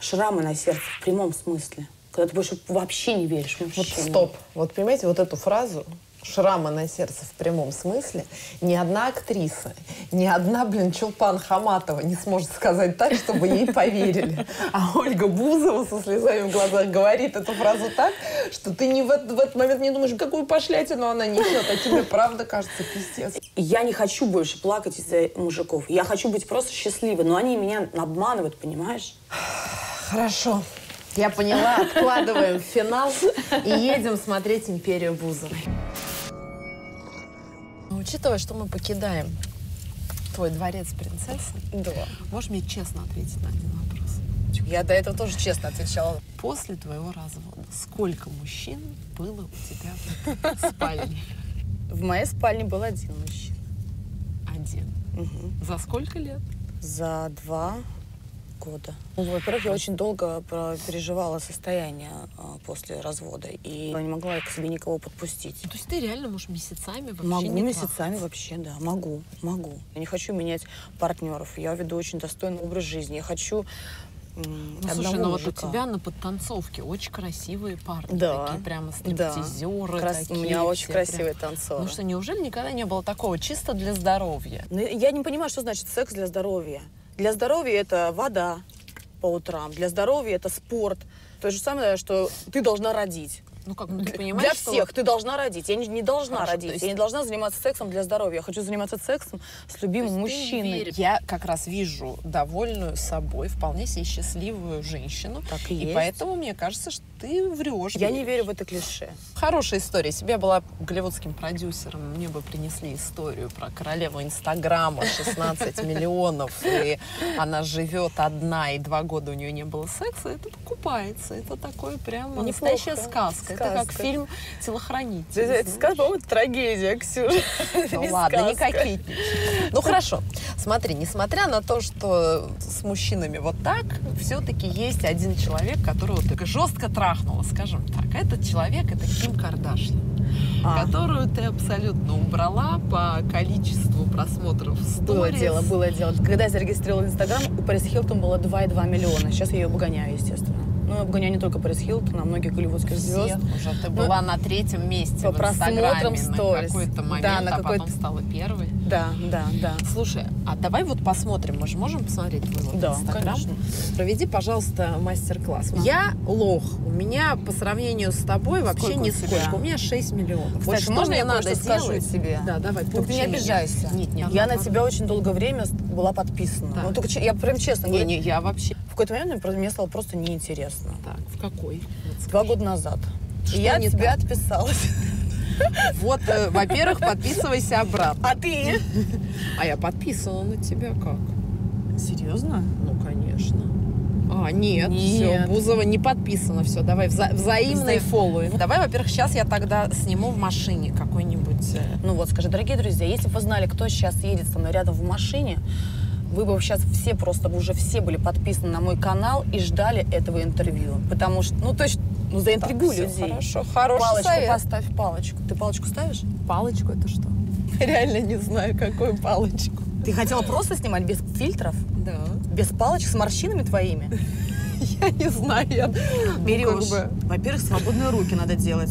шрамы на сердце в прямом смысле. Когда ты больше вообще не веришь в Вот стоп. Вот понимаете, вот эту фразу шрамы на сердце в прямом смысле ни одна актриса, ни одна, блин, Чулпан Хаматова не сможет сказать так, чтобы ей поверили. А Ольга Бузова со слезами в глазах говорит эту фразу так, что ты не в, этот- в этот момент не думаешь, какую пошлятину она несет, а тебе правда кажется пиздец. Я не хочу больше плакать из-за мужиков. Я хочу быть просто счастливой. Но они меня обманывают, понимаешь? Хорошо. Я поняла, откладываем финал и едем смотреть «Империю Бузовой». Но Учитывая, что мы покидаем твой дворец принцессы, Да. можешь мне честно ответить на один вопрос? Я до этого тоже честно отвечала. После твоего развода сколько мужчин было у тебя в спальне? *laughs* В моей спальне был один мужчина. Один. За сколько лет? За два года. Ну, во-первых, я очень долго переживала состояние а, после развода и не могла к себе никого подпустить. То есть ты реально можешь месяцами вообще Могу не месяцами вообще, да, могу, могу. Я не хочу менять партнеров. Я веду очень достойный образ жизни. Я хочу Ну, слушай, ну вот у мужика. тебя на подтанцовке очень красивые парни. Да. Такие прямо Да. стриптизеры. Крас- такие у меня очень все красивые прям. танцоры. Ну что, неужели никогда не было такого чисто для здоровья? Ну, я не понимаю, что значит секс для здоровья. Для здоровья это вода по утрам. Для здоровья это спорт. То же самое, что ты должна родить. Ну как, ну ты понимаешь, Для что всех ты должна родить. Я не, не должна Хорошо, родить. есть- Я не должна заниматься сексом для здоровья. Я хочу заниматься сексом с любимым мужчиной. Я как раз вижу довольную собой, вполне себе счастливую женщину. Так и есть. поэтому мне кажется, что ты врешь. Я не верю в это клише. Хорошая история. Если бы я была голливудским продюсером, мне бы принесли историю про королеву Инстаграма, 16 миллионов, и она живет одна, и два года у нее не было секса, это покупается. Это такое прям настоящая сказка. Это как Сказка. фильм «Телохранитель». Это, это, по-моему, это трагедия, Ксюша. Ну не ладно, не сказка. кокетничай. Ну хорошо. Смотри, несмотря на то, что с мужчинами вот так, все-таки есть один человек, которого ты жестко трахнула, скажем так. Этот человек это Ким Кардашьян, А. которую ты абсолютно убрала по количеству просмотров в Было сторис. дело, было дело. Когда я зарегистрировала Инстаграм, у Пэрис Хилтон было 2,2 миллиона. Сейчас я ее обгоняю, естественно. Ну, я обгоняю не только Пэрис Хилтон, а многих голливудских звезд. Всех уже. Ты Ну, была на третьем месте по в просмотрам на сторис. какой-то момент, Да, на а какой-то- потом стала первой. Да, да, да. Слушай, а давай вот посмотрим, мы же можем посмотреть твой вот Да, Инстаграм? конечно. Проведи, пожалуйста, мастер-класс. Я лох. У меня по сравнению с тобой вообще Сколько у нисколько. тебя? У меня 6 миллионов. вот Кстати, что можно я надо скажу тебе? Да, давай, ты не обижайся. Нет, нет. Я на тебя очень долгое время была подписана. Ну, только я прям честно Не, не, я вообще... В какой-то момент мне стало просто неинтересно. Так, в какой? Вот Два года назад. Что я не от тебя так? отписалась. *laughs* Вот, э, во-первых, подписывайся обратно. А ты? А я подписана на тебя как? Серьезно? Ну, конечно. А, нет, Нет. все, Бузова не подписано, все, давай, вза- взаимный Вза- фоллоуинг. Давай, во-первых, сейчас я тогда сниму в машине какой-нибудь... э, Ну вот, скажи, дорогие друзья, если бы вы знали, кто сейчас едет со мной рядом в машине, вы бы сейчас все просто, уже все были подписаны на мой канал и ждали этого интервью. Потому что, ну точно, ну заинтригуй всё, людей. хорошо, хороший Палочку совет. поставь, палочку. Ты палочку ставишь? Палочку это что? *laughs* Реально не знаю, какую палочку. Ты хотела просто снимать без фильтров? Да. Без палочек с морщинами твоими? *laughs* Я не знаю. ну, Берешь, во-первых, свободные руки надо делать.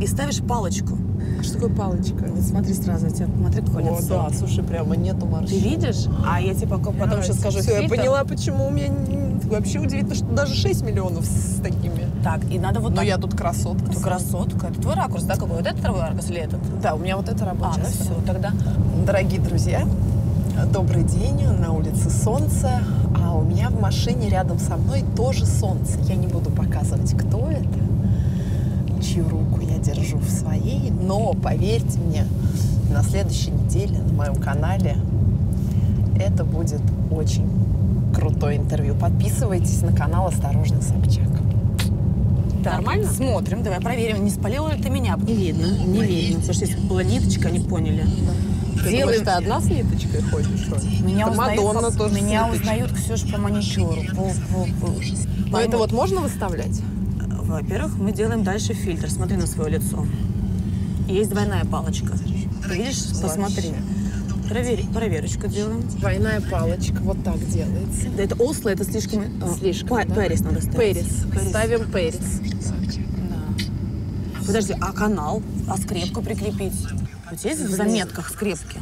И ставишь палочку. А что такое палочка? Вот смотри сразу, у тебя, смотри, какое О, лицо. да, слушай, прямо нету морщин. Ты видишь? А я тебе пока- потом сейчас скажу Все, я фильтр. поняла, почему у меня вообще удивительно, что даже 6 миллионов с такими. Так, и надо вот Но так. я тут красотка. Ты красотка. Это твой ракурс, да, какой? Вот это твой ракурс или этот? Да, у меня вот это А, рабочая ну все, тогда. Дорогие друзья, добрый день. На улице солнце, а у меня в машине рядом со мной тоже солнце. Я не буду показывать, кто это, чью руку я держу в своей, но поверьте мне, на следующей неделе на моем канале это будет очень крутое интервью. Подписывайтесь на канал «Осторожно, Собчак». Так, Нормально? Смотрим, давай проверим, не спалила ли ты меня. Не видно, не видно. Потому что если бы была ниточка, они поняли. Ты Делаем- думаешь, ты одна с ниточкой ходишь? что ли? Меня Это узнают, Мадонна по- тоже меня узнают, Ксюш, по маникюру. По- по- по- Но это Поймут. вот можно выставлять? Во-первых, мы делаем дальше фильтр. Смотри на свое лицо. Есть двойная палочка. Ты видишь? Посмотри. Проверь, проверочку делаем. Двойная палочка вот так делается. Да это Осло, это слишком... а, Слишком, па- да? Пэрис надо ставить. Пэрис. Ставим пэрис. Подожди, а канал? А скрепку прикрепить? У тебя есть в заметках скрепки?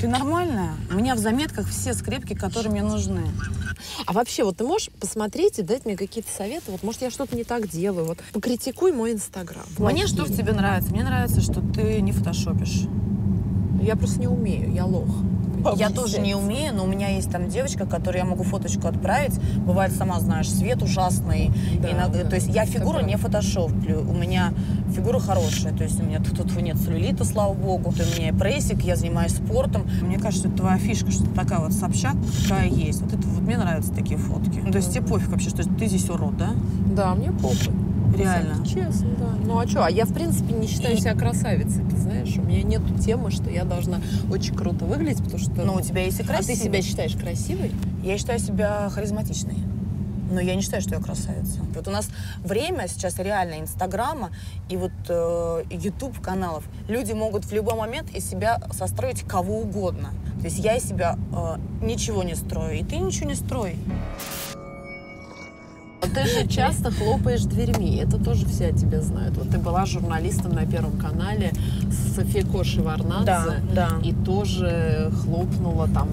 Ты нормальная? У меня в заметках все скрепки, которые мне нужны. А вообще, вот ты можешь посмотреть и дать мне какие-то советы? Вот, может, я что-то не так делаю. Вот, покритикуй мой Инстаграм. Мне что в тебе нравится? Мне нравится, что ты не фотошопишь. Я просто не умею, я лох. Я тоже не умею, но у меня есть там девочка, которой я могу фоточку отправить. Бывает, сама знаешь, свет ужасный. Да, Иногда- да, то есть я фигуру не фотошоплю. У меня фигура хорошая. То есть у меня тут, тут нет целлюлита, слава богу. То у меня и прессик, я занимаюсь спортом. Мне кажется, это твоя фишка, что ты такая вот Собчак, какая есть. Вот это вот мне нравятся такие фотки. Ну, то есть тебе пофиг вообще, что ты здесь урод, да? Да, мне похуй. Реально. Честно, да. Ну а что? А я, в принципе, не считаю себя красавицей, ты знаешь. У меня нету темы, что я должна очень круто выглядеть, потому что... Но у тебя есть и А ты красивый. себя считаешь красивой? Я считаю себя харизматичной. Но я не считаю, что я красавица. Вот у нас время сейчас реально Инстаграма и вот э, каналов. Люди могут в любой момент из себя состроить кого угодно. То есть я из себя э, ничего не строю, и ты ничего не строй. Вот Ты же часто хлопаешь дверьми, это тоже все о тебе знают. Вот ты была журналистом на Первом канале с Софией Шеварнадзе. Да, да. И тоже хлопнула там,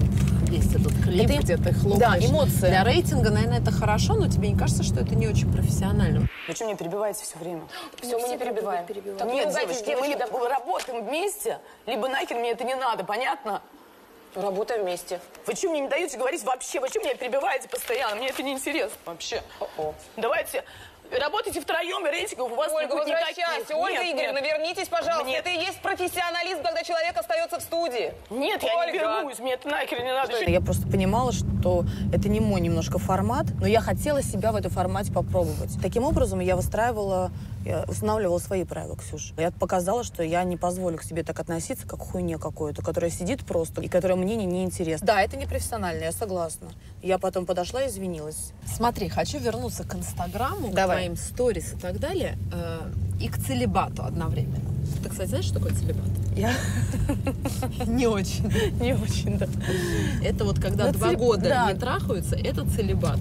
есть этот клип, Это- где ты хлопаешь. да, эмоции. Для рейтинга, наверное, это хорошо, но тебе не кажется, что это не очень профессионально? Вы что, меня перебиваете все время? Все, мы не перебиваем. Так нет, девочки, мы либо работаем вместе, либо нахер мне это не надо, понятно? Работаем вместе. Вы что мне не даете говорить вообще? Вы что меня перебиваете постоянно? Мне это не интересно вообще. Давайте работайте втроем, и рейтингов у вас не Ольга, будет возвращайся. никаких. Ольга Нет, Игоревна, нет. вернитесь, пожалуйста. Нет. Это и есть профессионализм, когда человек остается в студии. Нет, я не Ольга. вернусь, мне это нахер не надо. Я просто понимала, что это не мой немножко формат, но я хотела себя в этом формате попробовать. Таким образом, я выстраивала, я устанавливала свои правила, Ксюша. Я показала, что я не позволю к себе так относиться, как хуйне какой-то, которая сидит просто и которая мне не, не интересна. Да, это не профессионально, я согласна. Я потом подошла и извинилась. Смотри, хочу вернуться к Инстаграму, к Давай. твоим сторис и так далее, э, и к целебату одновременно. Ты, кстати, знаешь, что такое целебат? Я *laughs* Не очень. не очень, да. Это вот когда два года да. не трахаются, это целебат.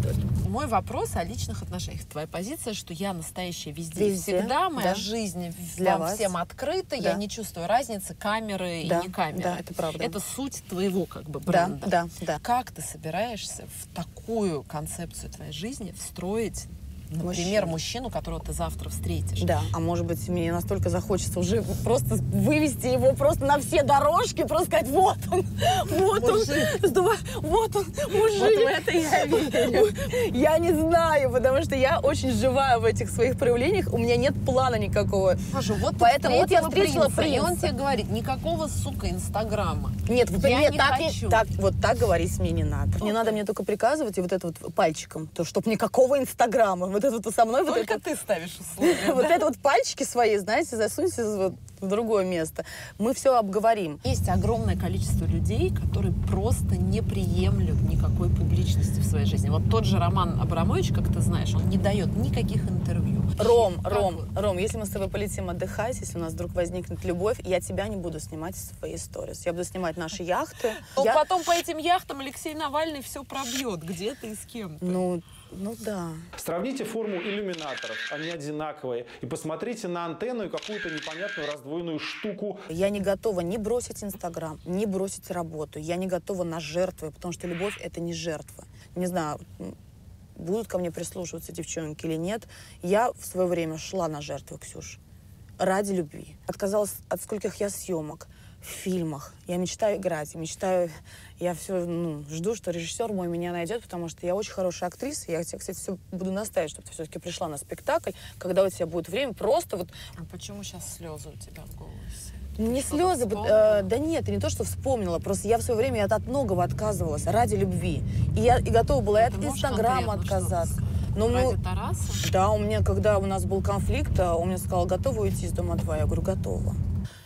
Мой вопрос о личных отношениях. Твоя позиция, что я настоящая везде, Везде, всегда, моя жизнь Для вам всем открыта, я не чувствую разницы камеры и не камеры. да, это правда. Это суть твоего как бы Да, бренда. да, да. Как ты собираешься в такую концепцию твоей жизни встроить, например, Мужчину. которого ты завтра встретишь? Да, а может быть, мне настолько захочется уже просто вывести его просто на все дорожки, просто сказать, вот он, вот он, Сдува- вот он, мужик. Вот в это я верю. Я не знаю, потому что я очень живая в этих своих проявлениях, у меня нет плана никакого. Боже, вот Поэтому вот я встретила встретила принца, и он принца. тебе говорит, никакого, сука, Инстаграма. Нет, вот Я нет, не так, хочу. так, вот так говорить мне не надо. Не надо мне только приказывать и вот это вот пальчиком, то чтоб никакого инстаграма. Вот это вот со мной вот Только это. ты ставишь условия. *laughs* Вот это вот пальчики свои, знаете, засуньте вот в другое место. Мы все обговорим. Есть огромное количество людей, которые просто не приемлют никакой публичности в своей жизни. Вот тот же Роман Абрамович, как ты знаешь, он не дает никаких интервью. Ром, Как Ром, вот? Ром, если мы с тобой полетим отдыхать, если у нас вдруг возникнет любовь, я тебя не буду снимать в свои сторис. Я буду снимать наши яхты. Я- потом по этим яхтам Алексей Навальный все пробьет. Где ты и с кем? Ну, ну да. Сравните форму иллюминаторов, они одинаковые, и посмотрите на антенну и какую-то непонятную раздвоенную штуку. Я не готова не бросить Инстаграм, не бросить работу. Я не готова на жертвы, потому что любовь — это не жертва. Не знаю, будут ко мне прислушиваться девчонки или нет. Я в свое время шла на жертвы, Ксюш, ради любви. Отказалась от скольких я съемок в фильмах. Я мечтаю играть, мечтаю... Я все ну, жду, что режиссер мой меня найдет, потому что я очень хорошая актриса. Я тебе, кстати, все буду настаивать, чтобы ты все-таки пришла на спектакль, когда у тебя будет время просто вот А почему сейчас слезы у тебя в голосе? не слезы, э, да нет, не то, что вспомнила, просто я в свое время от многого отказывалась ради любви. И я и готова была и от Инстаграма отказаться. Но мы- Ради Тараса? да, у меня, когда у нас был конфликт, а он мне сказал, готова уйти из дома 2? Я говорю, готова.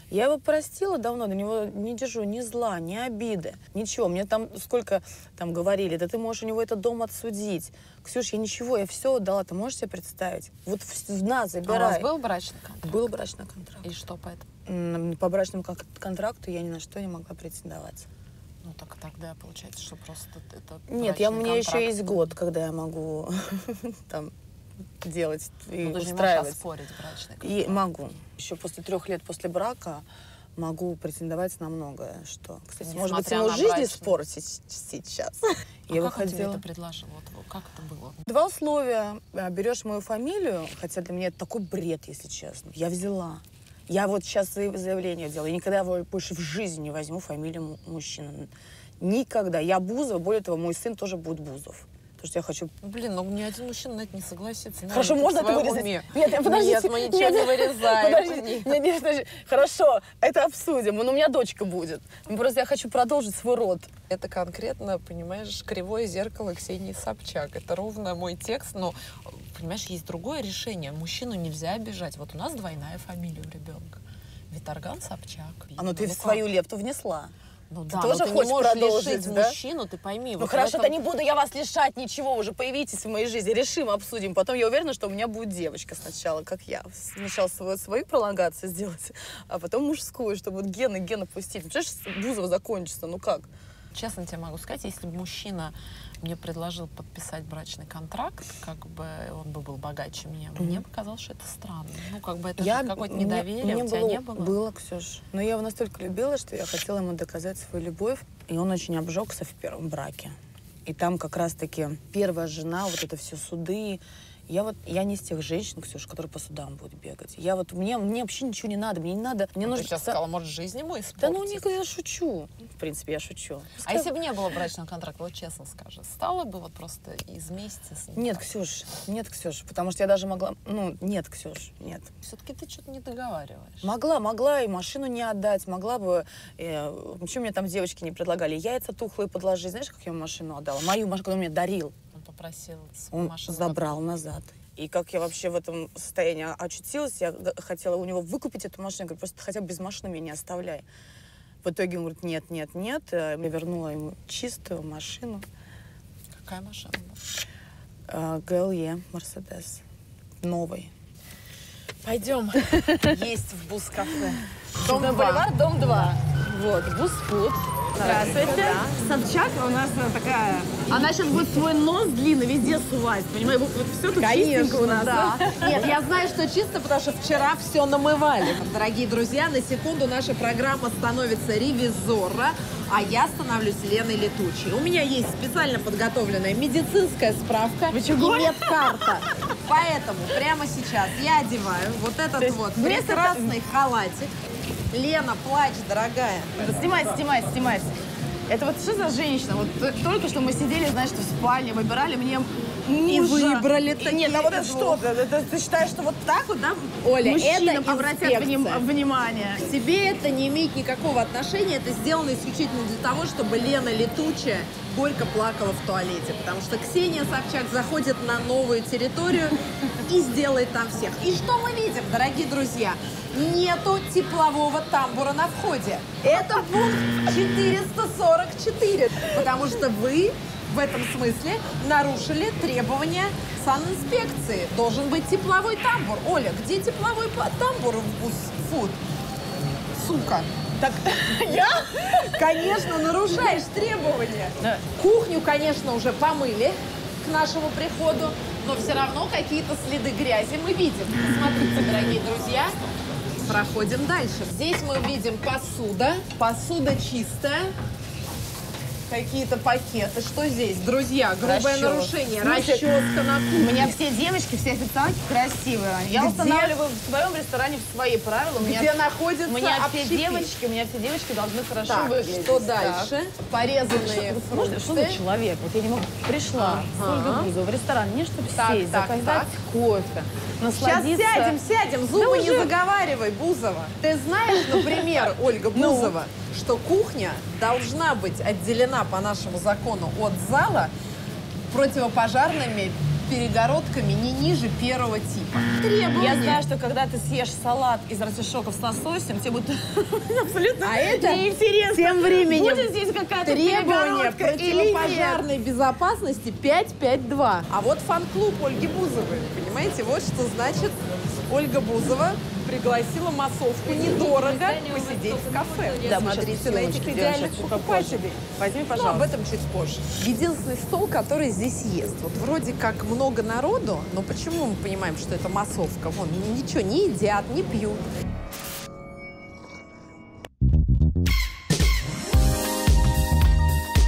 Я его простила давно, на него не держу ни зла, ни обиды, ничего. Мне там сколько там говорили, да ты можешь у него этот дом отсудить. Ксюш, я ничего, я все отдала, ты можешь себе представить? Вот в, в нас А у забирай. вас был брачный контракт? Был брачный контракт. И что поэтому? М, По брачному кон- контракту я ни на что не могла претендовать. Ну так тогда получается, что просто это Нет, я, у меня еще есть год, когда я могу *laughs* там делать и Ну, ты не можешь устраивать. оспорить брачный И могу. Еще после трех лет после брака могу претендовать на многое. Что, кстати, может быть, Несмотря ему жизнь брачный. испортить сейчас. А Я как он тебе выходила. это предложил? Вот, как это было? Два условия. А, Берешь мою фамилию, хотя для меня это такой бред, если честно. Я взяла. Я вот сейчас заявление делаю. Я никогда его больше в жизни не возьму фамилию му- мужчины. Никогда. Я Бузова, более того, мой сын тоже будет Бузов. Что я хочу... Блин, ну ни один мужчина на это не согласится. Хорошо, Наверное, можно ты в это вырезать? уме. Нет, подождите. Нет, мы ничего не вырезаем. Подожди, нет, нет, подожди. Хорошо, это обсудим. Но у меня дочка будет. Ну, Просто я хочу продолжить свой род. Это конкретно, понимаешь, кривое зеркало Ксении Собчак. Это ровно мой текст, но, понимаешь, есть другое решение. Мужчину нельзя обижать. Вот у нас двойная фамилия у ребенка. Виторган Собчак. А ну ты Ну в как? свою лепту внесла. Ну Ты да, тоже ты не хочешь можешь продолжить, лишить да? мужчину, ты пойми. Ну вот хорошо, этом- да не буду я вас лишать ничего, уже появитесь в моей жизни, решим, обсудим. Потом я уверена, что у меня будет девочка сначала, как я. Сначала свою, свою пролонгацию сделать, а потом мужскую, чтобы вот гены, гены пустить. Представляешь, Бузова закончится, ну как? Честно тебе могу сказать, если бы мужчина мне предложил подписать брачный контракт, как бы он бы был богаче меня, мне бы казалось, что это странно. Ну, как бы это же какое-то мне- недоверие, мне у тебя было, не было? Было, Ксюш. Но я его настолько любила, что я хотела ему доказать свою любовь. И он очень обжегся в первом браке. И там как раз-таки первая жена, вот это все суды. Я вот, я не из тех женщин, Ксюш, которые по судам будут бегать. Я вот, мне, мне вообще ничего не надо, мне не надо. Мне Ну, нужно... ты сейчас сказала, может, жизнь ему испортить? Да ну, не, я шучу. В принципе, я шучу. А если бы не было брачного контракта, вот честно скажи, стала бы вот просто из месяца с ним? Нет, Ксюш, нет, Ксюш, потому что я даже могла... Ну, нет, Ксюш, нет. Все-таки ты что-то не договариваешь. Могла, могла и машину не отдать, могла бы... Э, почему мне там девочки не предлагали? Яйца тухлые подложить. Знаешь, как я ему машину отдала? Мою машину, он мне дарил. Он попросил Он машину забрал назад. И как я вообще в этом состоянии очутилась, я хотела у него выкупить эту машину. Я говорю, просто хотя бы без машины меня не оставляй. В итоге он говорит, нет, нет, нет. Э, Я вернула ему чистую машину. Какая машина была? Э, GLE Мерседес. Новый. Пойдем *laughs* есть в Бус-кафе. Дом два. Бульвар, дом 2. Вот, Бус-фуд. Здравствуйте. Собчак у нас э, такая... Она сейчас будет свой нос длинный везде сувать, понимаешь? Вот, вот все тут чистенько у нас. да. Нет, я знаю, что чисто, потому что вчера все намывали. Дорогие друзья, на секунду наша программа становится ревизора, а я становлюсь Леной Летучей. У меня есть специально подготовленная медицинская справка и медкарта. Поэтому прямо сейчас я одеваю вот этот вот вместо- прекрасный халатик. Лена, плачь, дорогая. Снимайте, снимайте, снимайте. Это вот что за женщина? Вот только что мы сидели, знаешь, что в спальне, выбирали мне И мужа. выбрали И- такие Нет, а вот это что? Это- это ты считаешь, что вот так вот, да? Оля, мужчинам это обратят вним- внимание? К тебе это не имеет никакого отношения. Это сделано исключительно для того, чтобы Лена Летучая горько плакала в туалете. Потому что Ксения Собчак заходит на новую территорию и сделает там всех. И что мы видим, дорогие друзья? Нету теплового тамбура на входе. Это пункт 444. Потому что вы в этом смысле нарушили требования санинспекции. Должен быть тепловой тамбур. Оля, где тепловой тамбур в Бусфуд? Сука. Так, *laughs* я? Конечно, нарушаешь требования. Кухню, конечно, уже помыли к нашему приходу, но все равно какие-то следы грязи мы видим. Смотрите, дорогие друзья, проходим дальше. Здесь мы видим посуда. Посуда чистая. Какие-то пакеты. Что здесь? Друзья, грубое Расчес. нарушение. Расческа на У кухне. меня все девочки, все официантки красивые. Я Где? устанавливаю в своем ресторане свои правила. У меня- Где находится У меня все общепит? девочки, у меня все девочки должны хорошо Так, выглядеть. что Так. дальше? Порезанные Что, что за фрукты. человек? Вот я не могу. Пришла Ага. Ольгой Бузовой в ресторан, мне чтобы Так, сесть, так, заказать так. кофе, Сейчас сядем, сядем, зубы Да не уже. заговаривай, Бузова. Ты знаешь, например, *laughs* Ольга Ну? Бузова, что кухня должна быть отделена по нашему закону от зала противопожарными перегородками не ниже первого типа. Требования. Я знаю, что когда ты съешь салат из артишоков с лососем, тебе будет *laughs* абсолютно А это неинтересно. тем временем Будет здесь какая-то требования противопожарной безопасности 552. А вот фан-клуб Ольги Бузовой. Понимаете, вот что значит Ольга Бузова пригласила массовку недорого посидеть в кафе. Да, Смотрите на этих идеальных покупателей. Возьми, Ну, об пожалуйста. этом чуть позже. Единственный стол, который здесь есть. Вот вроде как много народу, но почему мы понимаем, что это массовка? Вон, ничего не едят, не пьют.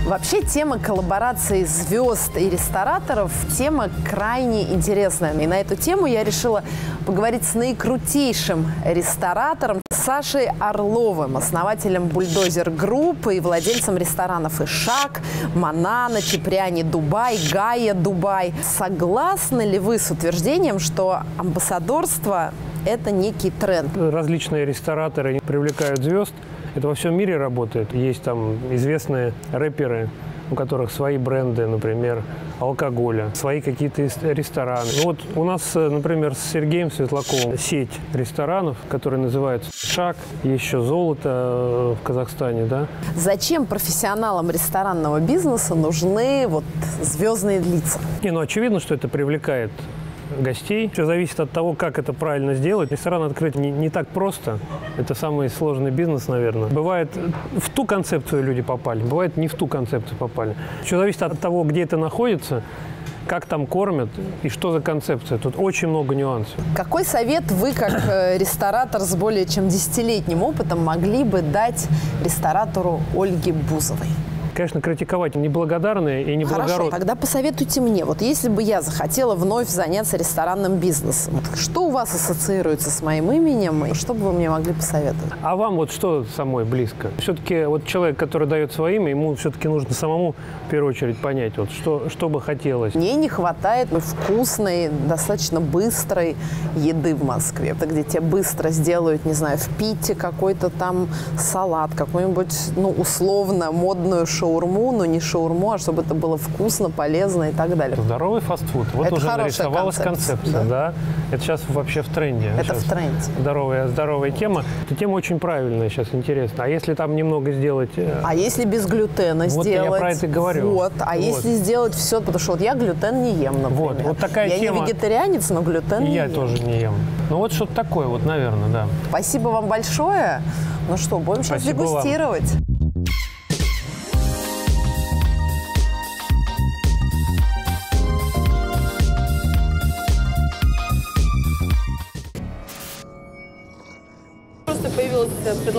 Вообще тема коллаборации звезд и рестораторов тема крайне интересная. И на эту тему я решила поговорить с наикрутейшим ресторатором Сашей Орловым, основателем Бульдозер Группы и владельцем ресторанов Ишак, Манана, Чепряни, Дубай, Гая, Дубай. Согласны ли вы с утверждением, что амбассадорство – это некий тренд? различные рестораторы привлекают звезд. Это во всем мире работает. Есть там известные рэперы, у которых свои бренды, например, алкоголя, свои какие-то рестораны. Ну вот у нас, э, например, с Сергеем Светлаковым сеть ресторанов, которая называется «Шаг», еще «Золото» э, в Казахстане, да. Зачем профессионалам ресторанного бизнеса нужны вот звездные лица? Не, ну очевидно, что это привлекает гостей. Все зависит от того, как это правильно сделать. Ресторан открыть не, не так просто. Это самый сложный бизнес, наверное. Бывает, в ту концепцию люди попали, бывает, не в ту концепцию попали. Все зависит от того, где это находится, как там кормят и что за концепция. Тут очень много нюансов. Какой совет вы, как э, ресторатор с более чем десятилетним опытом, могли бы дать ресторатору Ольге Бузовой? Конечно, критиковать неблагодарные и Хорошо, неблагородные. тогда посоветуйте мне, вот если бы я захотела вновь заняться ресторанным бизнесом, что у вас ассоциируется с моим именем, и что бы вы мне могли посоветовать? А вам вот что самой близко? Все-таки вот человек, который дает свое имя, ему все-таки нужно самому в первую очередь понять, вот что, что бы хотелось. Мне не хватает вкусной, достаточно быстрой еды в Москве, это где тебе быстро сделают, не знаю, в Пите какой-то там салат, какую-нибудь, ну, условно модную шаурму, но не шаурму, а чтобы это было вкусно, полезно и так далее. Здоровый фастфуд. Вот Это уже нарисовалась концепция, концепция, да. Это сейчас вообще в тренде. Это Сейчас в тренде. Здоровая, здоровая тема. Эта тема очень правильная сейчас, интересно. А если там немного сделать... э, А если без глютена Вот я сделать? про это говорю. Вот. А Вот. если сделать все, потому что вот я глютен не ем, например. Вот, вот такая я тема. не вегетарианец, но глютен не я тоже не ем. Ну вот что-то такое, вот, наверное, да. Спасибо вам большое. Ну что, будем сейчас Спасибо вам. дегустировать. Просто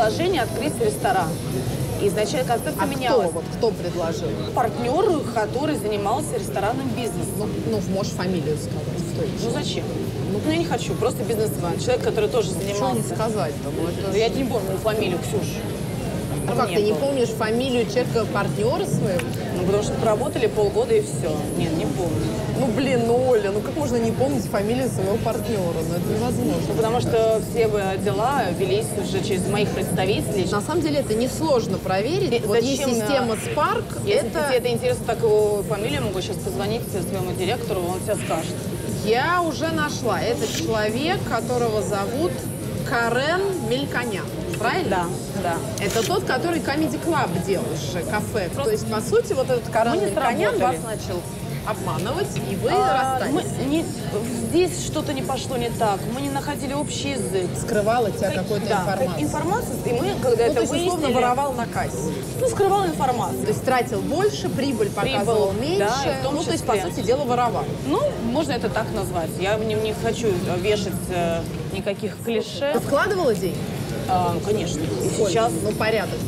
предложение открыть ресторан. И изначально концепция А менялась. кто, вот, кто предложил? Партнер, который занимался ресторанным бизнесом. Ну, ну можешь фамилию сказать. Кто еще? Ну зачем? Ну, я не хочу, просто бизнесмен. Человек, который тоже Что занимался. не сказать-то? Ну, это Ну, Я не помню фамилию, Ксюш. Ну как, ты не помнишь фамилию человека, партнера своего? Ну, потому что проработали полгода и все. Нет, не помню. Ну, блин, ну, Оля, ну как можно не помнить фамилию своего партнера? Ну, это невозможно. Ну, потому что все дела велись уже через моих представителей. На самом деле это несложно проверить. И вот есть зачем, система э, Spark. Если это... тебе это интересно, так его фамилию могу сейчас позвонить своему директору, он тебе скажет. Я уже нашла. Это человек, которого зовут Карен Мельконян. Правильно? Да, да. Это тот, который Comedy Club делал же, кафе. То есть, по сути, вот этот не Мельконян вас начал обманывать, и вы А, расстались. мы не- здесь что-то не пошло не так. Мы не находили общий язык. Скрывал от тебя Как- какую-то да, информацию. информацию, и мы, когда Ну, это то есть, условно, выяснили- воровал на кассе. Ну, скрывал информацию. То есть тратил больше, прибыль показывал Прибыль, меньше. да, и в том ну, то есть, по сути дела, воровал. Ну, можно это так назвать. Я не, не хочу вешать э, никаких клише. Ты вкладывала деньги? А, конечно. И сейчас Ну, порядок.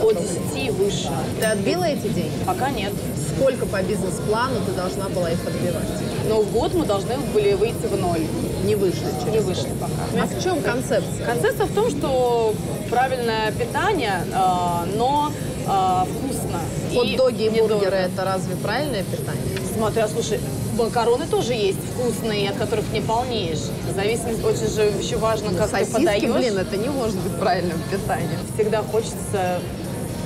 от 10 и выше. Ты отбила эти деньги? Пока нет. Сколько по бизнес-плану ты должна была их отбивать? Но в год мы должны были выйти в ноль. Не вышли через Не вышли пока. А в чем концепция? Концепция в том, что правильное питание, э, но э, вкусно. Хот-доги и бургеры – это разве правильное питание? Смотря, слушай, макароны тоже есть вкусные, от которых не полнеешь. В зависимости, очень же еще важно, как ты Сосиски, подаешь. блин, это не может быть правильным питанием. Всегда хочется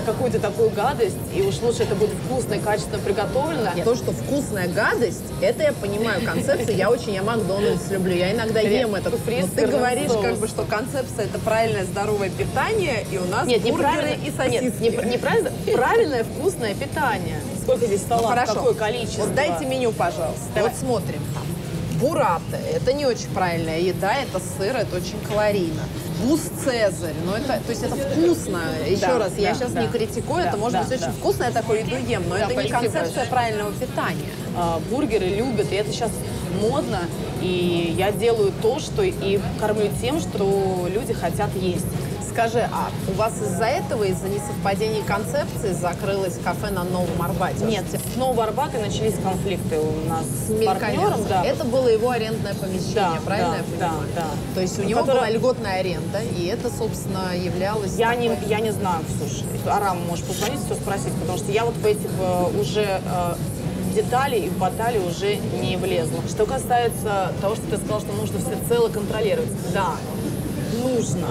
какую-то такую гадость, и уж лучше это будет вкусно и качественно приготовлено. То, что вкусная гадость, это я понимаю концепцию. Я очень, я Макдональдс люблю, я иногда ем. Но фрес ты говоришь, как бы, что концепция это правильное здоровое питание, и у нас Нет, бургеры и сосиски. Нет, не- неправильно, правильное вкусное питание. Сколько здесь Ну, салат, хорошо. какое количество. Вот дайте меню, пожалуйста. Давай. Вот смотрим там. Бурата – это не очень правильная еда, это сыр, это очень калорийно. Бус Цезарь, ну это, то есть это вкусно. Еще Да, раз, я да, сейчас да. не критикую, Да, это может да, быть очень да. вкусно, я такую еду ем, но Да, это не концепция большое. правильного питания. А, бургеры любят, и это сейчас модно, и я делаю то, что и кормлю тем, что люди хотят есть. Скажи, а у вас из-за этого, из-за несовпадений концепции закрылось кафе на Новом Арбате? Нет, с Нового Арбата начались конфликты у нас С с партнером. Да. Это было его арендное помещение, Да, правильно да, я понимаю? да, да. То есть у него Которое- была льготная аренда, и это, собственно, являлось... Я не, я не знаю, слушай. Арам, можешь позвонить, все спросить, потому что я вот в этих э, уже э, детали и в баталии уже не влезла. Что касается того, что ты сказал, что нужно всецело контролировать. Да, нужно.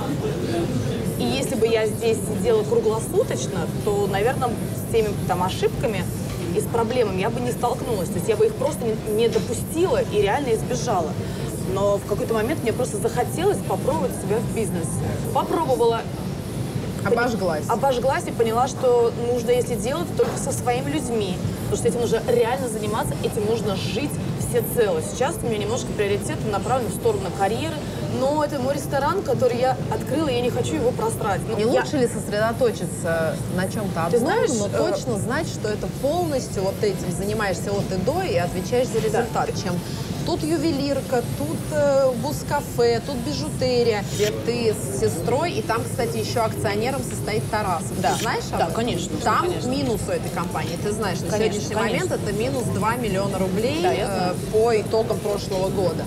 И если бы я здесь сидела круглосуточно, то, наверное, с теми там ошибками и с проблемами я бы не столкнулась. То есть я бы их просто не, допустила и реально избежала. Но в какой-то момент мне просто захотелось попробовать себя в бизнесе. Попробовала. Обожглась. Обожглась и поняла, что нужно, если делать, только со своими людьми. Потому что этим нужно реально заниматься, этим нужно жить всецело. Сейчас у меня немножко приоритет направлен в сторону карьеры, но это мой ресторан, который я открыла, и я не хочу его просрать. Ну, Не я- лучше ли сосредоточиться на чем-то одном, знаешь, но э, точно знать, что это полностью вот этим занимаешься от и до и отвечаешь за результат, чем тут ювелирка, тут э, бус-кафе, тут бижутерия, где ты с сестрой, и там, кстати, еще акционером состоит Тарасов. Да. Ты знаешь об Да, конечно, Там конечно. минус у этой компании, ты знаешь, на Конечно, сегодняшний конечно. момент это минус 2 миллиона рублей Да, э, по итогам прошлого года.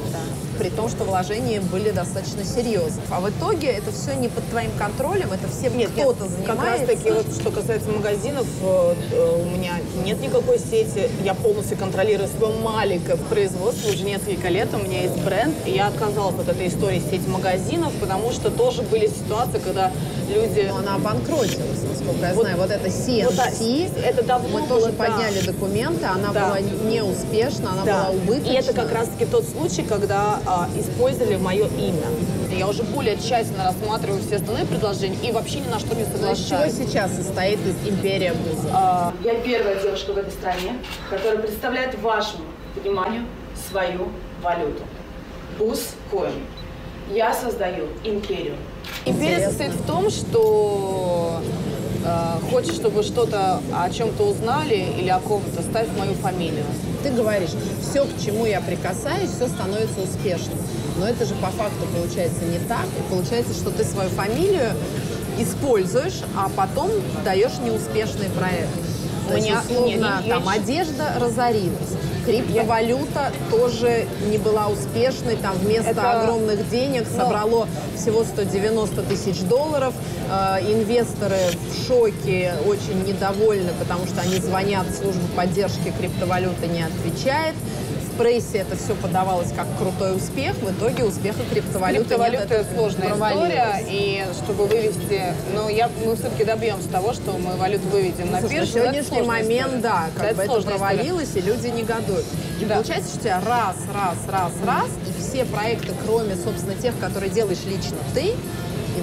При том, что вложения были достаточно серьезные. А в итоге это все не под твоим контролем, это все кто-то занимается. Как раз таки, вот, что касается магазинов, э, э, у меня нет никакой сети. Я полностью контролирую свое маленькое производство уже несколько лет. У меня есть бренд. И я отказалась от этой истории сети магазинов, потому что тоже были ситуации, когда люди... Но она обанкротилась, насколько я Вот- знаю. Вот это CNC, вот да, это давно мы тоже было, да. подняли документы, она Да. была неуспешна, она Да. была убыточна. И это как раз-таки тот случай, когда а, использовали мое имя. Я уже более тщательно рассматриваю все остальные предложения и вообще ни на что не Из чего соглашаюсь. сейчас состоит из империя Буза? А, Я первая девушка в этой стране, которая представляет вашему пониманию свою валюту. Бус-коин. Я создаю империю. Империя состоит в том, что э, хочешь, чтобы что-то о чем-то узнали или о ком-то, ставь мою фамилию. Ты говоришь, все, к чему я прикасаюсь, все становится успешным. Но это же по факту получается не так. И получается, что ты свою фамилию используешь, а потом даешь неуспешный проект. То есть, меня- условно, не, не, я там еще- одежда разорилась. Криптовалюта тоже не была успешной. Там вместо Это- огромных денег собрало всего 190 тысяч долларов. Э, инвесторы в шоке, очень недовольны, потому что они звонят в службу поддержки криптовалюты, не отвечает. В прессе это все подавалось как крутой успех. В итоге успеха криптовалюты Криптовалюта нет. это сложная провалилось. история, и чтобы вывести, ну, я, мы все-таки добьемся того, что мы валюту выведем на Слушай, биржу. на Это сегодняшний момент, история. да, как бы это сложная история. провалилось, и люди негодуют. И Да. получается, что у тебя раз, раз, раз, раз, и все проекты, кроме, собственно, тех, которые делаешь лично ты,